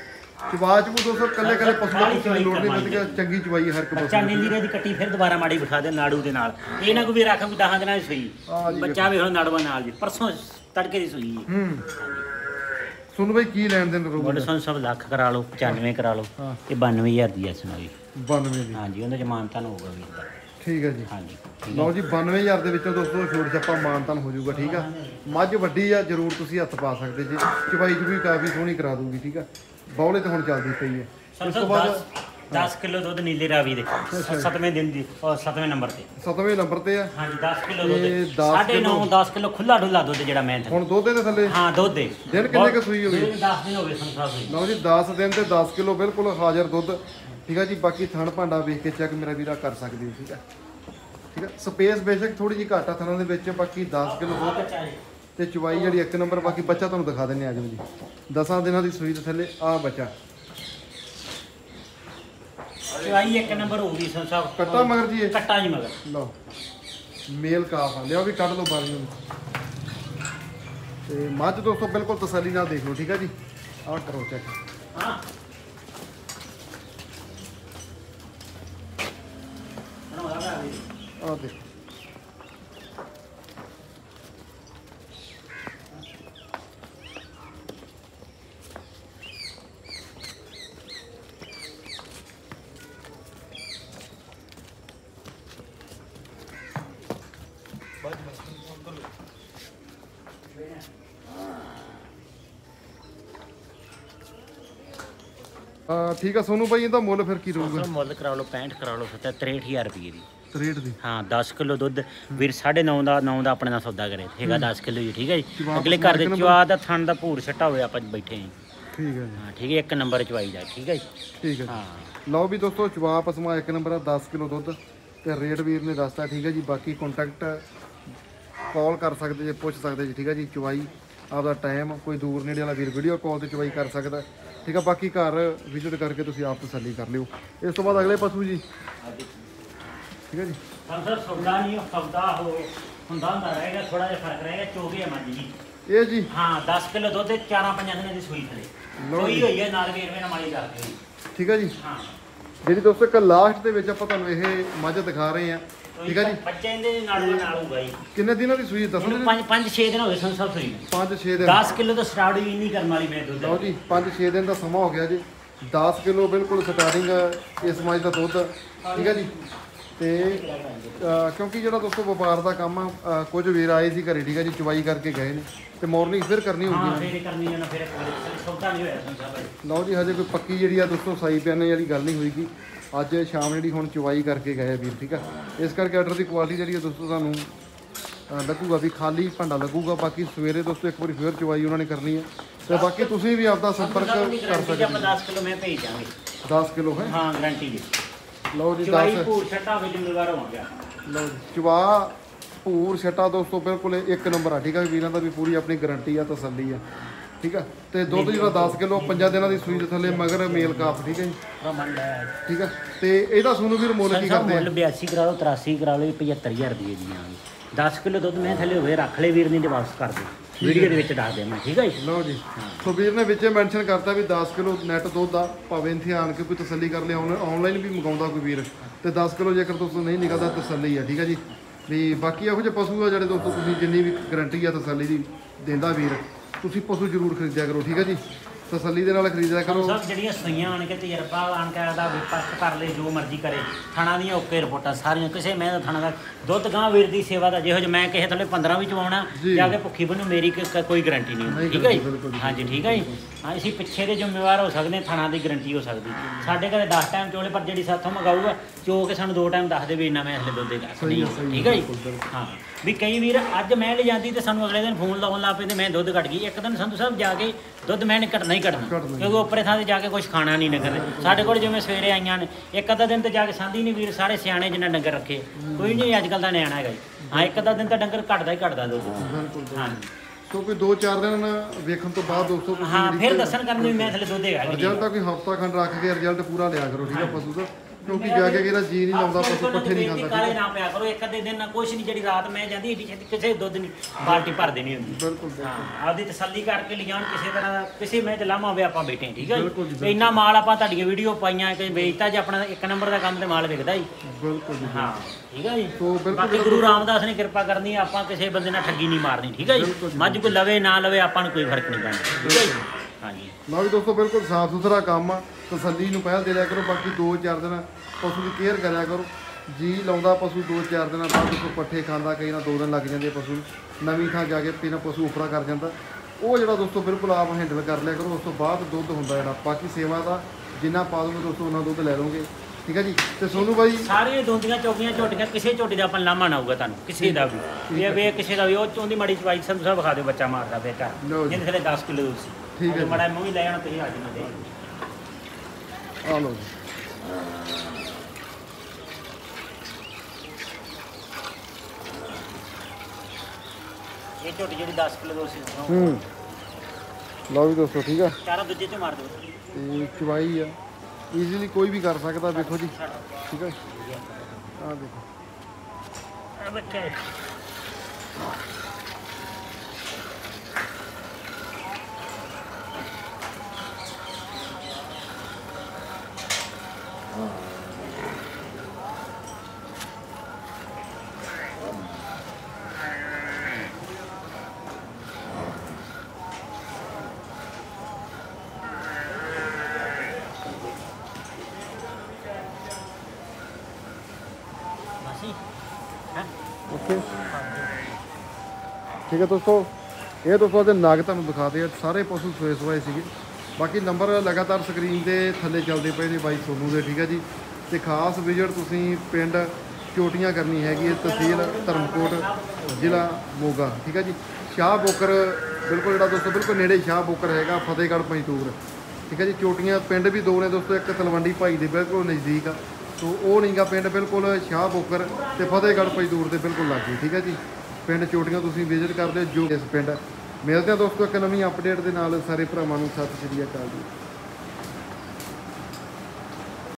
ਚਵਾ ਚ ਦੋਸਤੋ ਕੱਲੇ ਕੱਲੇ ਪਸ਼ੂ ਦਾ ਤੁਸੀਂ ਲੋੜ ਨਹੀਂ ਵਧੀਆ ਚੰਗੀ ਚਵਾਈ ਹਰ ਇੱਕ ਬੱਚਾ ਨੀਲੀ ਰੇ ਦੀ ਕੱਟੀ ਫਿਰ ਦੁਬਾਰਾ ਮਾੜੀ ਬਿਠਾ ਦੇ ਨਾੜੂ ਦੇ ਨਾਲ। ਇਹ ਨਾ ਕੋਈ ਵੀ ਰੱਖ ਵੀ 10 ਦਿਨਾਂ ਦੀ ਸੂਈ। ਬੱਚਾ ਵੇਖੋ ਨਾੜੂਆ ਨਾਲ ਜੀ। ਪਰਸੋਂ ਤੜਕੇ ਦੀ ਸੂਈ ਹੈ। ਸੁਣ ਬਈ ਕੀ ਲੈਣ ਦੇਣ ਮੁੱਲ ਰਹੂਗਾ ਸੰਧੂ ਸਾਹਿਬ ਲੱਖ ਕਰਾ ਲਓ 95 ਕਰਾ ਲਓ। ਇਹ 92000 ਦੀ ਐ ਸੁਣਾਈ 92 ਦੀ। ਹਾਂਜੀ ਉਹਦੇ ਜ਼ਮਾਨਤਾਂ ਨੂੰ ਹੋਊਗਾ ਵੀ ਠੀਕ ਹੈ ਜੀ। ਹਾਂਜੀ। ਲਓ ਜੀ 92000 ਦੇ ਵਿੱਚੋਂ ਦੋਸਤੋ ਛੋਟ ਛੱਪਾ ਮਾਨਤਨ ਹੋ ਜਾਊਗਾ ਠੀਕ ਆ? ਮੱਝ ਵੱਡੀ ਆ ਜ਼ਰੂਰ ਤੁਸੀਂ ਹੱਥ ਪਾ ਸਕਦੇ ਜੀ। ਚਵਾਈ ਚ ਵੀ ਕਾਫੀ ਸੋਹਣੀ ਕਰਾ ਦੂਗੀ ਠੀਕ ਆ? ਬੌਲੇ ਤੇ ਹੁਣ ਚੱਲਦੀ ਪਈ ਹੈ। ਇਸ ਤੋਂ ਬਾਅਦ 10 ਕਿਲੋ ਦੁੱਧ ਨੀਲੇ ਰਾਵੀ ਦੇ। ਸੱਤਵੇਂ ਦਿਨ ਦੀ ਔਰ ਸੱਤਵੇਂ ਨੰਬਰ ਤੇ। ਸਤਵੇਂ ਨੰਬਰ ਤੇ ਆ। ਹਾਂਜੀ 10 ਕਿਲੋ ਦੁੱਧ। ਦਸ ਸਾਢੇ ਕਿੱਲੋ। 9 10 ਕਿਲੋ ਖੁੱਲਾ ਡੁੱਲਾ ਦੁੱਧ ਜਿਹੜਾ ਮੈਂ ਹੁਣ ਦੁੱਧ ਦੇ ਥੱਲੇ? ਹਾਂ ਦੁੱਧ ਦੇ। ਦਿਨ ਕਿੰਨੇ ਕੁ ਸੂਈ ਹੋ ਗਈ? 10 ਦਿਨ ਹੋ ਗਏ ਸਾਹਿਬ ਸੂਈ ਲਓ ਜੀ 10 ਦਿਨ ਤੇ 10 ਕਿਲੋ ਬਿਲਕੁਲ ਹਾਜ਼ਰ ਦੁੱਧ। ਠੀਕ ਆ ਜੀ ਬਾਕੀ ਥਣ ਭਾਂਡਾ ਵੇਖ ਕੇ ਚੈੱਕ ਮੇਰਾ ਵੀਰਾ ਕਰ ਸਕਦੇ ਹੋ ਠੀਕ ਆ। ਠੀਕ ਆ ਸਪੇਸ ਬੇਸ਼ੱਕ ਥੋੜੀ ਜਿਹੀ ਘੱਟ ਆ ਥਣਾਂ ਦੇ ਵਿੱਚ ਬਾਕੀ 10 ਕਿਲੋ ਜੀ ਤੇ ਚਵਾਈ ਜਿਹੜੀ ਇੱਕ ਨੰਬਰ ਬਾਕੀ ਬੱਚਾ ਤੁਹਾਨੂੰ ਦਿਖਾ ਦਿੰਨੇ ਆ ਜੀ ਜੀ। 10 ਦਿਨਾਂ ਦੀ ਸੂਈ ਦੇ ਥੱਲੇ ਆ ਬੱਚਾ। ਚਵਾਈ ਇੱਕ ਨੰਬਰ ਹੋ ਗਈ ਸੰਤ ਸਾਹਿਬ ਕੱਟਾ ਮਗਰ ਜੀ ਕੱਟਾ ਜੀ ਮਗਰ। ਲਓ ਮੇਲ ਕਾਫ ਆ। ਲਿਓ ਵੀ ਕੱਢ ਲਓ ਬਾਰੀ ਨੂੰ। ਤੇ ਮੱਝ ਦੋਸਤੋ ਬਿਲਕੁਲ ਤਸੱਲੀ ਨਾਲ ਦੇਖ ਲਓ ਠੀਕ ਹੈ ਜੀ। ਆਹ ਕਰੋ ਚੈੱਕ ਹਾਂ। ਆ ਠੀਕ ਆ ਸੋਨੂੰ ਭਾਈ ਇਹਦਾ ਮੁੱਲ ਫਿਰ ਕੀ ਰਹੂਗਾ ਮੁੱਲ ਕਰਾ ਲਓ 65 ਕਰਾ ਲਓ 63000 ਰੁਪਏ ਦੀ। ਦੀ? ਹਾਂ 10 ਕਿਲੋ ਦੁੱਧ। ਵੀਰ 9.5 ਦਾ 9 ਦਾ ਆਪਣੇ ਨਾਲ ਸੌਦਾ ਕਰੇ। ਹੈਗਾ 10 ਕਿਲੋ ਜੀ ਠੀਕ ਹੈ ਜੀ? ਅਗਲੇ ਘਰ ਦੇ ਚਵਾ ਦਾ ਥਣ ਦਾ ਭੂਰ ਛੱਟਾ ਹੋਇਆ ਆਪਾਂ ਬੈਠੇ ਹਾਂ ਠੀਕ ਹੈ ਜੀ। ਹਾਂ ਠੀਕ ਹੈ ਇੱਕ ਨੰਬਰ ਚਵਾਈ ਦਾ ਠੀਕ ਹੈ ਜੀ? ਠੀਕ ਹੈ ਜੀ। ਹਾਂ। ਲਓ ਵੀ ਦੋਸਤੋ ਚਵਾ ਪਸਮਾ ਇੱਕ ਨੰਬਰ ਆ 10 ਕਿਲੋ ਦੁੱਧ। ਤੇ ਰੇਟ ਵੀਰ ਨੇ ਦੱਸਤਾ ਠੀਕ ਹੈ ਜੀ? ਬਾਕੀ ਕੰਟੈਕਟ ਕਾਲ ਕਰ ਸਕਦੇ ਜੇ ਪੁੱਛ ਸਕਦੇ ਜੀ ਠੀਕ ਹੈ ਜੀ? ਚਵਾਈ ਆਪਦਾ ਟਾਈਮ ਕੋਈ ਦੂਰ ਨੇੜੇ ਵਾਲਾ ਵੀਰ ਵੀਡੀਓ ਕਾਲ ਤੇ ਚਵਾਈ ਕਰ ਸਕਦਾ। ਠੀਕ ਹੈ ਬਾਕੀ ਘਰ ਵਿਜ਼ਿਟ ਕਰਕੇ ਤੁਸੀਂ ਆਪ ਤਸੱਲੀ ਕਰ ਲਿਓ। ਇਸ ਤੋਂ ਬਾਅਦ ਅਗਲੇ ਪਸ਼ੂ ਜੀ। ਠੀਕ ਹੈ ਜੀ? ਸਰ ਸੌਦਾ ਨਹੀਂ ਸੌਦਾ ਹੋ ਹੁੰਦਾ ਹੁੰਦਾ ਰਹੇਗਾ ਥੋੜਾ ਜਿਹਾ ਫ਼ਰਕ ਰਹੇਗਾ ਚੋਗੀ ਹੈ ਮੱਝ ਜੀ। ਇਹ ਜੀ? ਹਾਂ 10 ਕਿਲੋ ਦੁੱਧ ਤੇ 4-5 ਦਿਨਾਂ ਦੀ ਸੂਈ ਥਲੇ। ਸੂਈ ਜੀ। ਹੋਈ ਹੈ ਨਾਲ ਵੇਰਵੇ ਨਾਲ ਮਾਲੀ ਕਰਦੇ ਠੀਕ ਹੈ ਜੀ? ਹਾਂ। ਜਿਹੜੀ ਦੋਸਤੋ ਇੱਕ ਲਾਸਟ ਦੇ ਵਿੱਚ ਆਪਾਂ ਤੁਹਾਨੂੰ ਇਹ ਮੱਝ ਦਿਖਾ ਰਹੇ ਆ ਠੀਕ ਹੈ ਜੀ? ਬੱਚੇ ਇਹਦੇ ਨਾਲ ਨਾਲ ਹੋਊਗਾ ਜੀ। ਕਿੰਨੇ ਦਿਨਾਂ ਦੀ ਸੂਈ ਦੱਸੋ ਇਹਨੂੰ 5 5 6 ਦਿਨ ਹੋ ਗਏ ਸੂਈ ਨੂੰ। 5-6 ਦਿਨ। 10 ਕਿਲੋ ਤੋਂ ਸਟਾਰਟ ਹੀ ਨਹੀਂ ਕਰਨ ਵਾਲੀ ਮੈਂ ਦੁੱਧ ਲਓ ਜੀ 5-6 ਦਿਨ ਦਾ ਸਮਾਂ ਹੋ ਗਿਆ ਜੀ। 10 ਕਿਲੋ ਬਿਲਕੁਲ ਸਟਾਰਟਿੰਗ ਇਸ ਮੱਝ ਦਾ ਦੁੱਧ। ਠੀਕ ਹੈ ਜੀ? ਤੇ ਕਿਉਂਕਿ ਜਿਹੜਾ ਦੋਸਤੋ ਵਪਾਰ ਦਾ ਕੰਮ ਆ ਕੁਝ ਵੀਰ ਆਏ ਸੀ ਘਰੇ ਠੀਕ ਹੈ ਜੀ ਚਵਾਈ ਕਰਕੇ ਗਏ ਨੇ ਤੇ ਮਾਰਨਿੰਗ ਫਿਰ ਕਰਨੀ ਹਾਂ ਹੋਊਗੀ ਫੇਰ ਕਰਨੀ ਹੈ ਨਾ ਫਿਰ ਸੌਦਾ ਨਹੀਂ ਹੋਇਆ ਸੰਸਬ ਭਾਈ ਲਓ ਜੀ ਹਜੇ ਕੋਈ ਪੱਕੀ ਜਿਹੜੀ ਆ ਦੋਸਤੋ ਸਾਈ ਪਿਆਨੇ ਵਾਲੀ ਗੱਲ ਨਹੀਂ ਹੋਈਗੀ ਅੱਜ ਸ਼ਾਮ ਜਿਹੜੀ ਹੁਣ ਚਵਾਈ ਕਰਕੇ ਗਏ ਆ ਵੀਰ ਠੀਕ ਆ। ਇਸ ਕਰਕੇ ਆਰਡਰ ਦੀ ਕੁਆਲਿਟੀ ਜਿਹੜੀ ਆ ਦੋਸਤੋ ਤੁਹਾਨੂੰ ਅਹ, ਲੱਗੂਗਾ ਵੀ ਖਾਲੀ ਭਾਂਡਾ ਲੱਗੂਗਾ ਬਾਕੀ ਸਵੇਰੇ ਦੋਸਤੋ ਇੱਕ ਵਾਰੀ ਫੇਰ ਚਵਾਈ ਉਹਨਾਂ ਨੇ ਕਰਨੀ ਹੈ ਤੇ ਬਾਕੀ ਤੁਸੀਂ ਵੀ ਆਪਦਾ ਸੰਪਰਕ ਕਰ ਸਕਦੇ ਆਪਾਂ 10 ਕਿਲੋ ਮੈਂ ਭੇਜ ਦਾਂਗੇ। 10 ਕਿਲੋ ਹੈ? ਹਾਂ ਗਾਰੰਟੀ ਦੀ ਲਓ ਜੀ ਚਵਾਈ 10 ਭੂਰ ਛੱਟਾ ਹੋਵੇ ਜ਼ਿੰਮੇਵਾਰ ਹੋ ਗਿਆ। ਲਓ ਜੀ ਚਵਾ ਭੂਰ ਛਟਾ ਦੋਸਤੋ ਬਿਲਕੁਲ ਇੱਕ ਨੰਬਰ ਆ ਠੀਕ ਆ ਵੀਰਾਂ ਦਾ ਵੀ ਪੂਰੀ ਆਪਣੀ ਗਾਰੰਟੀ ਆ ਤਸੱਲੀ ਆ ਠੀਕ ਆ? ਤੇ ਦੁੱਧ ਜਿਹੜਾ 10 ਕਿਲੋ ਪੰਜਾਂ ਦਿਨਾਂ ਦੀ ਸੂਈ ਦੇ ਥੱਲੇ ਮਗਰ ਮੇਲ ਕਾਫ ਠੀਕ ਹੈ ਜੀ? ਠੀਕ ਆ? ਤੇ ਇਹਦਾ ਸੋਨੂੰ ਵੀਰ ਮੁੱਲ ਕੀ ਕਰਦੇ ਆ? ਮੁੱਲ 82 ਕਰਾ ਲਓ 83 ਕਰਾ ਲਓ 75000 ਰੁਪਏ ਦੀਆਂ 10 ਕਿਲੋ ਦੁੱਧ ਮੈਂ ਥੱਲੇ ਹੋਵੇ ਰੱਖ ਲੈ ਵੀਰ ਨਹੀਂ ਤੇ ਵਾਪਸ ਕਰ ਦੇ ਵੀਡੀਓ ਦੇ ਵਿੱਚ ਦੱਸ ਦੇ ਠੀਕ ਹੈ ਜੀ? ਲਓ ਜੀ। ਸੋ ਵੀਰ ਨੇ ਵਿੱਚੇ ਮੈਂਸ਼ਨ ਕਰਤਾ ਵੀ 10 ਕਿਲੋ ਨੈਟ ਦੁੱਧ ਆ, ਭਾਵੇਂ ਇੱਥੇ ਆਣ ਕੇ ਕੋਈ ਤਸੱਲੀ ਕਰ ਲਿਆ ਆਨਲਾਈਨ ਵੀ ਮੰਗਾਉਂਦਾ ਕੋਈ ਵੀਰ। ਤੇ 10 ਕਿਲੋ ਜੇਕਰ ਦੋਸਤੋ ਨਹੀਂ ਨਿਕਲਦਾ, ਤਸੱਲੀ ਆ, ਠੀਕ ਹੈ ਜੀ? ਵੀ ਬਾਕੀ ਇਹੋ ਜਿਹੇ ਪਸ਼ੂ ਆ ਜਿਹੜੇ ਦੋਸਤੋ ਤੁਸੀਂ ਜਿੰਨੀ ਵੀ ਗਰੰਟੀ ਆ ਤਸੱਲੀ ਦੀ ਦਿੰਦਾ ਵੀਰ, ਤੁਸੀਂ ਪਸ਼ੂ ਜ਼ਰੂਰ ਖਰੀਦਿਆ ਕਰੋ, ਠੀਕ ਹੈ ਜੀ? ਤਸੱਲੀ ਦੇ ਨਾਲ ਖਰੀਦਿਆ ਕਰੋ ਸਭ ਜਿਹੜੀਆਂ ਸੂਈਆਂ ਆਣ ਕੇ ਤਜਰਬਾ ਆਣ ਕੇ ਆਦਾ ਵਿਪਸਤ ਕਰ ਲੈ ਜੋ ਮਰਜ਼ੀ ਕਰੇ ਥਣਾ ਦੀਆਂ ਓਕੇ ਰਿਪੋਰਟਾਂ ਸਾਰੀਆਂ ਕਿਸੇ ਮੈਂ ਦਾ ਥਣਾ ਦਾ ਦੁੱਧ ਗਾਂ ਵੀਰ ਦੀ ਸੇਵਾ ਦਾ ਜਿਹੋ ਜਿਹਾ ਮੈਂ ਕਿਸੇ ਥੱਲੇ 15 ਵੀ ਚਵਾਉਣਾ ਜੀ। ਕੇ ਭੁੱਖੀ ਬਣੂ ਮੇਰੀ ਕੋਈ ਗਾਰੰਟੀ ਨਹੀਂ ਠੀਕ ਹੈ ਜੀ। ਹਾਂਜੀ ਠੀਕ ਹੈ ਜੀ ਹਾਂ ਅਸੀਂ ਪਿੱਛੇ ਦੇ ਜ਼ਿੰਮੇਵਾਰ ਹੋ ਸਕਦੇ ਥਣਾ ਦੀ ਗਾਰੰਟੀ ਹੋ ਸਕਦੀ ਸਾਡੇ ਘਰੇ 10 ਟਾਈਮ ਚੋਲੇ ਪਰ ਜਿਹੜੀ ਸਾਥੋਂ ਮਗਾਊਗਾ ਚੋ ਕੇ ਸਾਨੂੰ ਦੋ ਟਾਈਮ ਦੱਸ ਦੇ ਵੀ ਇੰਨਾ ਮੈਂ ਹਲੇ ਦੁੱਧ ਦੇ ਦੱਸ ਠੀਕ ਹੈ ਜੀ। ਹਾਂ ਵੀ ਕਈ ਵੀਰ ਅੱਜ ਮੈਂ ਲੈ ਜਾਂਦੀ ਤੇ ਸਾਨੂੰ ਅਗਲੇ ਦਿਨ ਫੋਨ ਲਾਉਣ ਲੱਗ ਪੈਂਦੇ ਮੈਂ ਦੁੱਧ ਘਟ ਗਈ। ਇੱਕ ਦਿਨ ਸੰਧੂ ਸਾਹਿਬ ਜਾ ਕੇ ਦੁੱਧ ਮੈਂ ਘਟਣਾ ਹੀ ਘਟਣਾ। ਕਿਉਂਕਿ ਉੱਪਰੇ ਥਾਂ ਤੇ ਜਾ ਕੇ ਕੁਝ ਖਾਣਾ ਨਹੀਂ ਨਗਰ। ਸਾਡੇ ਕੋਲ ਜਿਵੇਂ ਸਵੇਰੇ ਆਈਆਂ ਨੇ ਇੱਕ ਅੱਧਾ ਦਿਨ ਤੇ ਜਾ ਕੇ ਸੰਦੀ ਨਹੀਂ ਵੀਰ ਸਾਰੇ ਸਿਆਣੇ ਜਿੰਨਾ ਡੰਗਰ ਰੱਖੇ। ਕੋਈ ਨਹੀਂ ਅੱਜ ਕੱਲ ਦਾ ਨਿਆਣਾ ਹੈਗਾ ਜੀ। ਹਾਂ ਇੱਕ ਅੱਧਾ ਦਿਨ ਤਾਂ ਡੰਗਰ ਘਟਦਾ ਹੀ ਘਟਦਾ ਦੁੱਧ। ਹਾਂ। ਸੋ ਕੋਈ 2-4 ਦਿਨ ਵੇਖਣ ਤੋਂ ਬਾਅਦ ਦੋਸਤੋ ਤੁਸੀਂ ਹਾਂ ਫਿਰ ਦੱਸਣ ਕਰਨ ਵੀ ਮੈਂ ਥਲੇ ਦੁੱਧ ਹੈਗਾ ਰਿਜ਼ਲਟ ਦਾ ਕੋਈ ਹਫਤਾ ਖੰਡ ਰੱਖ ਕੇ ਰਿਜ਼ਲਟ ਪੂਰਾ ਲਿਆ ਕਰੋ ਠੀਕ ਆ ਪਸ਼ੂ ਦਾ। ਕਿਉਂਕਿ ਜਾ ਕੇ ਕਿਹੜਾ ਜੀ ਨਹੀਂ ਲਾਉਂਦਾ ਪਸ਼ੂ ਪੱਠੇ ਨਹੀਂ ਖਾਂਦਾ ਕਾਲੇ ਨਾ ਪਿਆ ਕਰੋ ਇੱਕ ਅੱਧੇ ਦਿਨ ਨਾ ਕੁਛ ਨਹੀਂ ਜਿਹੜੀ ਰਾਤ ਮੈਂ ਜਾਂਦੀ ਏਡੀ ਛੇਤੀ ਕਿਸੇ ਦੁੱਧ ਨਹੀਂ ਬਾਲਟੀ ਭਰ ਦੇਣੀ ਹੁੰਦੀ। ਬਿਲਕੁਲ। ਹਾਂ ਆਪਦੀ ਤਸੱਲੀ ਕਰਕੇ ਲਿਜਾਣ ਕਿਸੇ ਤਰ੍ਹਾਂ ਦਾ ਕਿਸੇ ਮੈਂ ਲਾਮਾ ਹੋਵੇ ਆਪਾਂ ਬੈਠੇ ਠੀਕ ਹੈ ਜੀ, ਜੀ ਇੰਨਾ ਮਾਲ ਆਪਾਂ ਤੁਹਾਡੀਆਂ ਵੀਡੀਓ ਪਾਈਆਂ ਕਿ ਵੇਚਤਾ ਜੇ ਆਪਣਾ ਇੱਕ ਨੰਬਰ ਦਾ ਕੰਮ ਤੇ ਮਾਲ ਵਿਕਦਾ ਹੀ ਬਿਲਕੁਲ ਜੀ। ਹਾਂ ਠੀਕ ਹੈ ਜੀ? ਬਾਕੀ ਗੁਰੂ ਰਾਮਦਾਸ ਨੇ ਕਿਰਪਾ ਕਰਨੀ ਆਪਾਂ ਕਿਸੇ ਬੰਦੇ ਨਾਲ ਠੱਗੀ ਨਹੀਂ ਮਾਰਨੀ ਠੀਕ ਹੈ ਜੀ? ਜੀ। ਮੱਝ ਕੋਈ ਲਵੇ ਨਾ ਲਵੇ ਆਪਾਂ ਨੂੰ ਕੋਈ ਫ਼ਰਕ ਨਹੀਂ ਪੈਂਦਾ ਠੀਕ ਹੈ ਜੀ? ਹਾਂਜੀ। ਲਓ ਵੀ ਦੋਸਤੋ ਬਿਲਕੁਲ ਸਾਫ਼ ਸੁਥਰਾ ਕੰਮ ਆ। ਤਸੱਲੀ ਨੂੰ ਪਹਿਲ ਦੇ ਲਿਆ ਕਰੋ ਬਾਕੀ 2-4 ਦਿਨ ਪਸ਼ੂ ਦੀ ਕੇਅਰ ਕਰਿਆ ਕਰੋ। ਜੀ ਲਾਉਂਦਾ ਪਸ਼ੂ 2-4 ਦਿਨਾਂ ਬਾਅਦ ਕੋਈ ਪੱਠੇ ਖਾਂਦਾ ਕਈ ਨਾ 2 ਦਿਨ ਲੱਗ ਜਾਂਦੇ ਪਸ਼ੂ ਨਵੀਂ ਥਾਂ ਜਾ ਕੇ ਪਹਿਲਾਂ ਪਸ਼ੂ ਉਪਰਾ ਕਰ ਜਾਂਦਾ। ਉਹ ਜਿਹੜਾ ਦੋਸਤੋ ਬਿਲਕੁਲ ਆਪ ਹੈਂਡਲ ਕਰ ਲਿਆ ਕਰੋ ਉਸ ਤੋਂ ਬਾਅਦ ਦੁੱਧ ਹੁੰਦਾ ਜਿਹੜਾ। ਬਾਕੀ ਸੇਵਾ ਦਾ ਜਿੰਨਾ ਪਾ ਦੋਗੇ ਦੋਸਤੋ ਉਹਨਾਂ ਦੁੱਧ ਲੈ ਲਓਗੇ। ਠੀਕ ਹੈ ਜੀ? ਤੇ ਸੋਨੂ ਬਾਈ? ਸਾਰੇ ਦੋਂਦੀਆਂ ਚੌਕੀਆਂ ਝੋਟੀਆਂ ਕਿਸੇ ਝੋਟੀ ਦਾ ਆਪਾਂ ਲਾਮਾ ਨਾ ਹੋਊਗਾ ਤੁਹਾਨੂੰ ਕਿਸੇ ਦਾ ਵੀ। ਇਹ ਵੇ ਕਿਸੇ ਦਾ ਵੀ ਉਹ ਚੋਂਦੀ ਮਾੜੀ ਚਵਾਈ ਸੰਧੂ ਸਾਹਿਬ ਵਿਖਾ ਦਿਓ ਬੱਚਾ ਮਾਰਦਾ ਬੇਟਾ। ਲਓ ਜੀ। ਜਿਹਦੇ ਥਲੇ 10 ਕਿਲੋ ਸੀ। ਠੀਕ ਹੈ। ਮਾੜਾ ਮੂੰਹ ਹੀ ਲੈ ਆਉਣਾ ਤੁਸੀਂ ਅੱਜ ਨਾ ਦੇ ਆ ਲਓ ਜੀ ਇਹ ਝੋਟੀ ਜਿਹੜੀ 10 ਕਿਲੋ ਦੁੱਧ ਸੀ ਉਹ ਹੂੰ। ਲਓ ਵੀ ਦੋਸਤੋ ਠੀਕ ਆ? ਚਾਰਾ ਦੂਜੇ ਤੇ ਮਾਰ ਦਿਓ। ਤੇ ਚਵਾਈ ਆ। ਈਜ਼ੀਲੀ ਕੋਈ ਵੀ ਕਰ ਸਕਦਾ ਵੇਖੋ ਜੀ। ਠੀਕ ਹੈ ਆ ਦੇਖੋ। ਆ ਬੱਚੇ ਮਾਸੀ ਹਾਂ ਓਕੇ ਠੀਕ ਹੈ ਦੋਸਤੋ, ਇਹ ਦੋਸਤੋ ਦੇ ਨਾਗ ਤੁਹਾਨੂੰ ਦਿਖਾਦੇ ਆ ਸਾਰੇ ਪਸ਼ੂ ਸੋਏ ਸੋਏ ਸੀਗੇ। ਬਾਕੀ ਨੰਬਰ ਲਗਾਤਾਰ ਸਕਰੀਨ ਦੇ ਥੱਲੇ ਚੱਲਦੇ ਪਏ ਨੇ ਬਾਈ ਸੋਨੂ ਦੇ, ਠੀਕ ਹੈ ਜੀ। ਤੇ ਖਾਸ ਵਿਜ਼ਿਟ ਤੁਸੀਂ ਪਿੰਡ ਚੋਟੀਆਂ ਕਰਨੀ ਹੈਗੀ ਹੈ, ਤਹਿਸੀਲ ਧਰਮਕੋਟ, ਜ਼ਿਲ੍ਹਾ ਮੋਗਾ, ਠੀਕ ਹੈ ਜੀ। ਸ਼ਾਹ ਬੋਕਰ, ਬਿਲਕੁਲ ਜਿਹੜਾ ਦੋਸਤੋ, ਬਿਲਕੁਲ ਨੇੜੇ ਸ਼ਾਹ ਬੋਕਰ ਹੈਗਾ, ਫਤਿਹਗੜ੍ਹ ਪੰਜਤੂਰ ਠੀਕ ਹੈ ਜੀ। ਚੋਟੀਆਂ, ਪਿੰਡ ਵੀ ਦੋ ਨੇ ਦੋਸਤੋ, ਇੱਕ ਤਲਵੰਡੀ ਭਾਈ ਦੇ ਬਿਲਕੁਲ ਨਜ਼ਦੀਕ ਆ। ਸੋ ਉਹ ਨਹੀਂਗਾ ਪਿੰਡ ਬਿਲਕੁਲ ਸ਼ਾਹ ਬੋਕਰ ਤੇ ਫਤਿਹਗੜ੍ਹ ਪੰਜਤੂਰ ਦੇ ਬਿਲਕੁਲ ਲਾਗੇ, ਠੀਕ ਹੈ ਜੀ। ਪਿੰਡ ਚੋਟੀਆਂ ਤੁਸੀਂ ਵਿਜ਼ਿਟ ਕਰਦੇ ਹੋ, ਜੋ ਇਸ ਪਿੰਡ ਮਿਲਦੇ ਆ ਦੋਸਤੋ ਇੱਕ ਨਵੀਂ ਅਪਡੇਟ ਦੇ ਨਾਲ ਸਾਰੇ ਭਰਾਵਾਂ ਨੂੰ ਸਤਿ ਸ਼੍ਰੀ ਅਕਾਲ ਜੀ।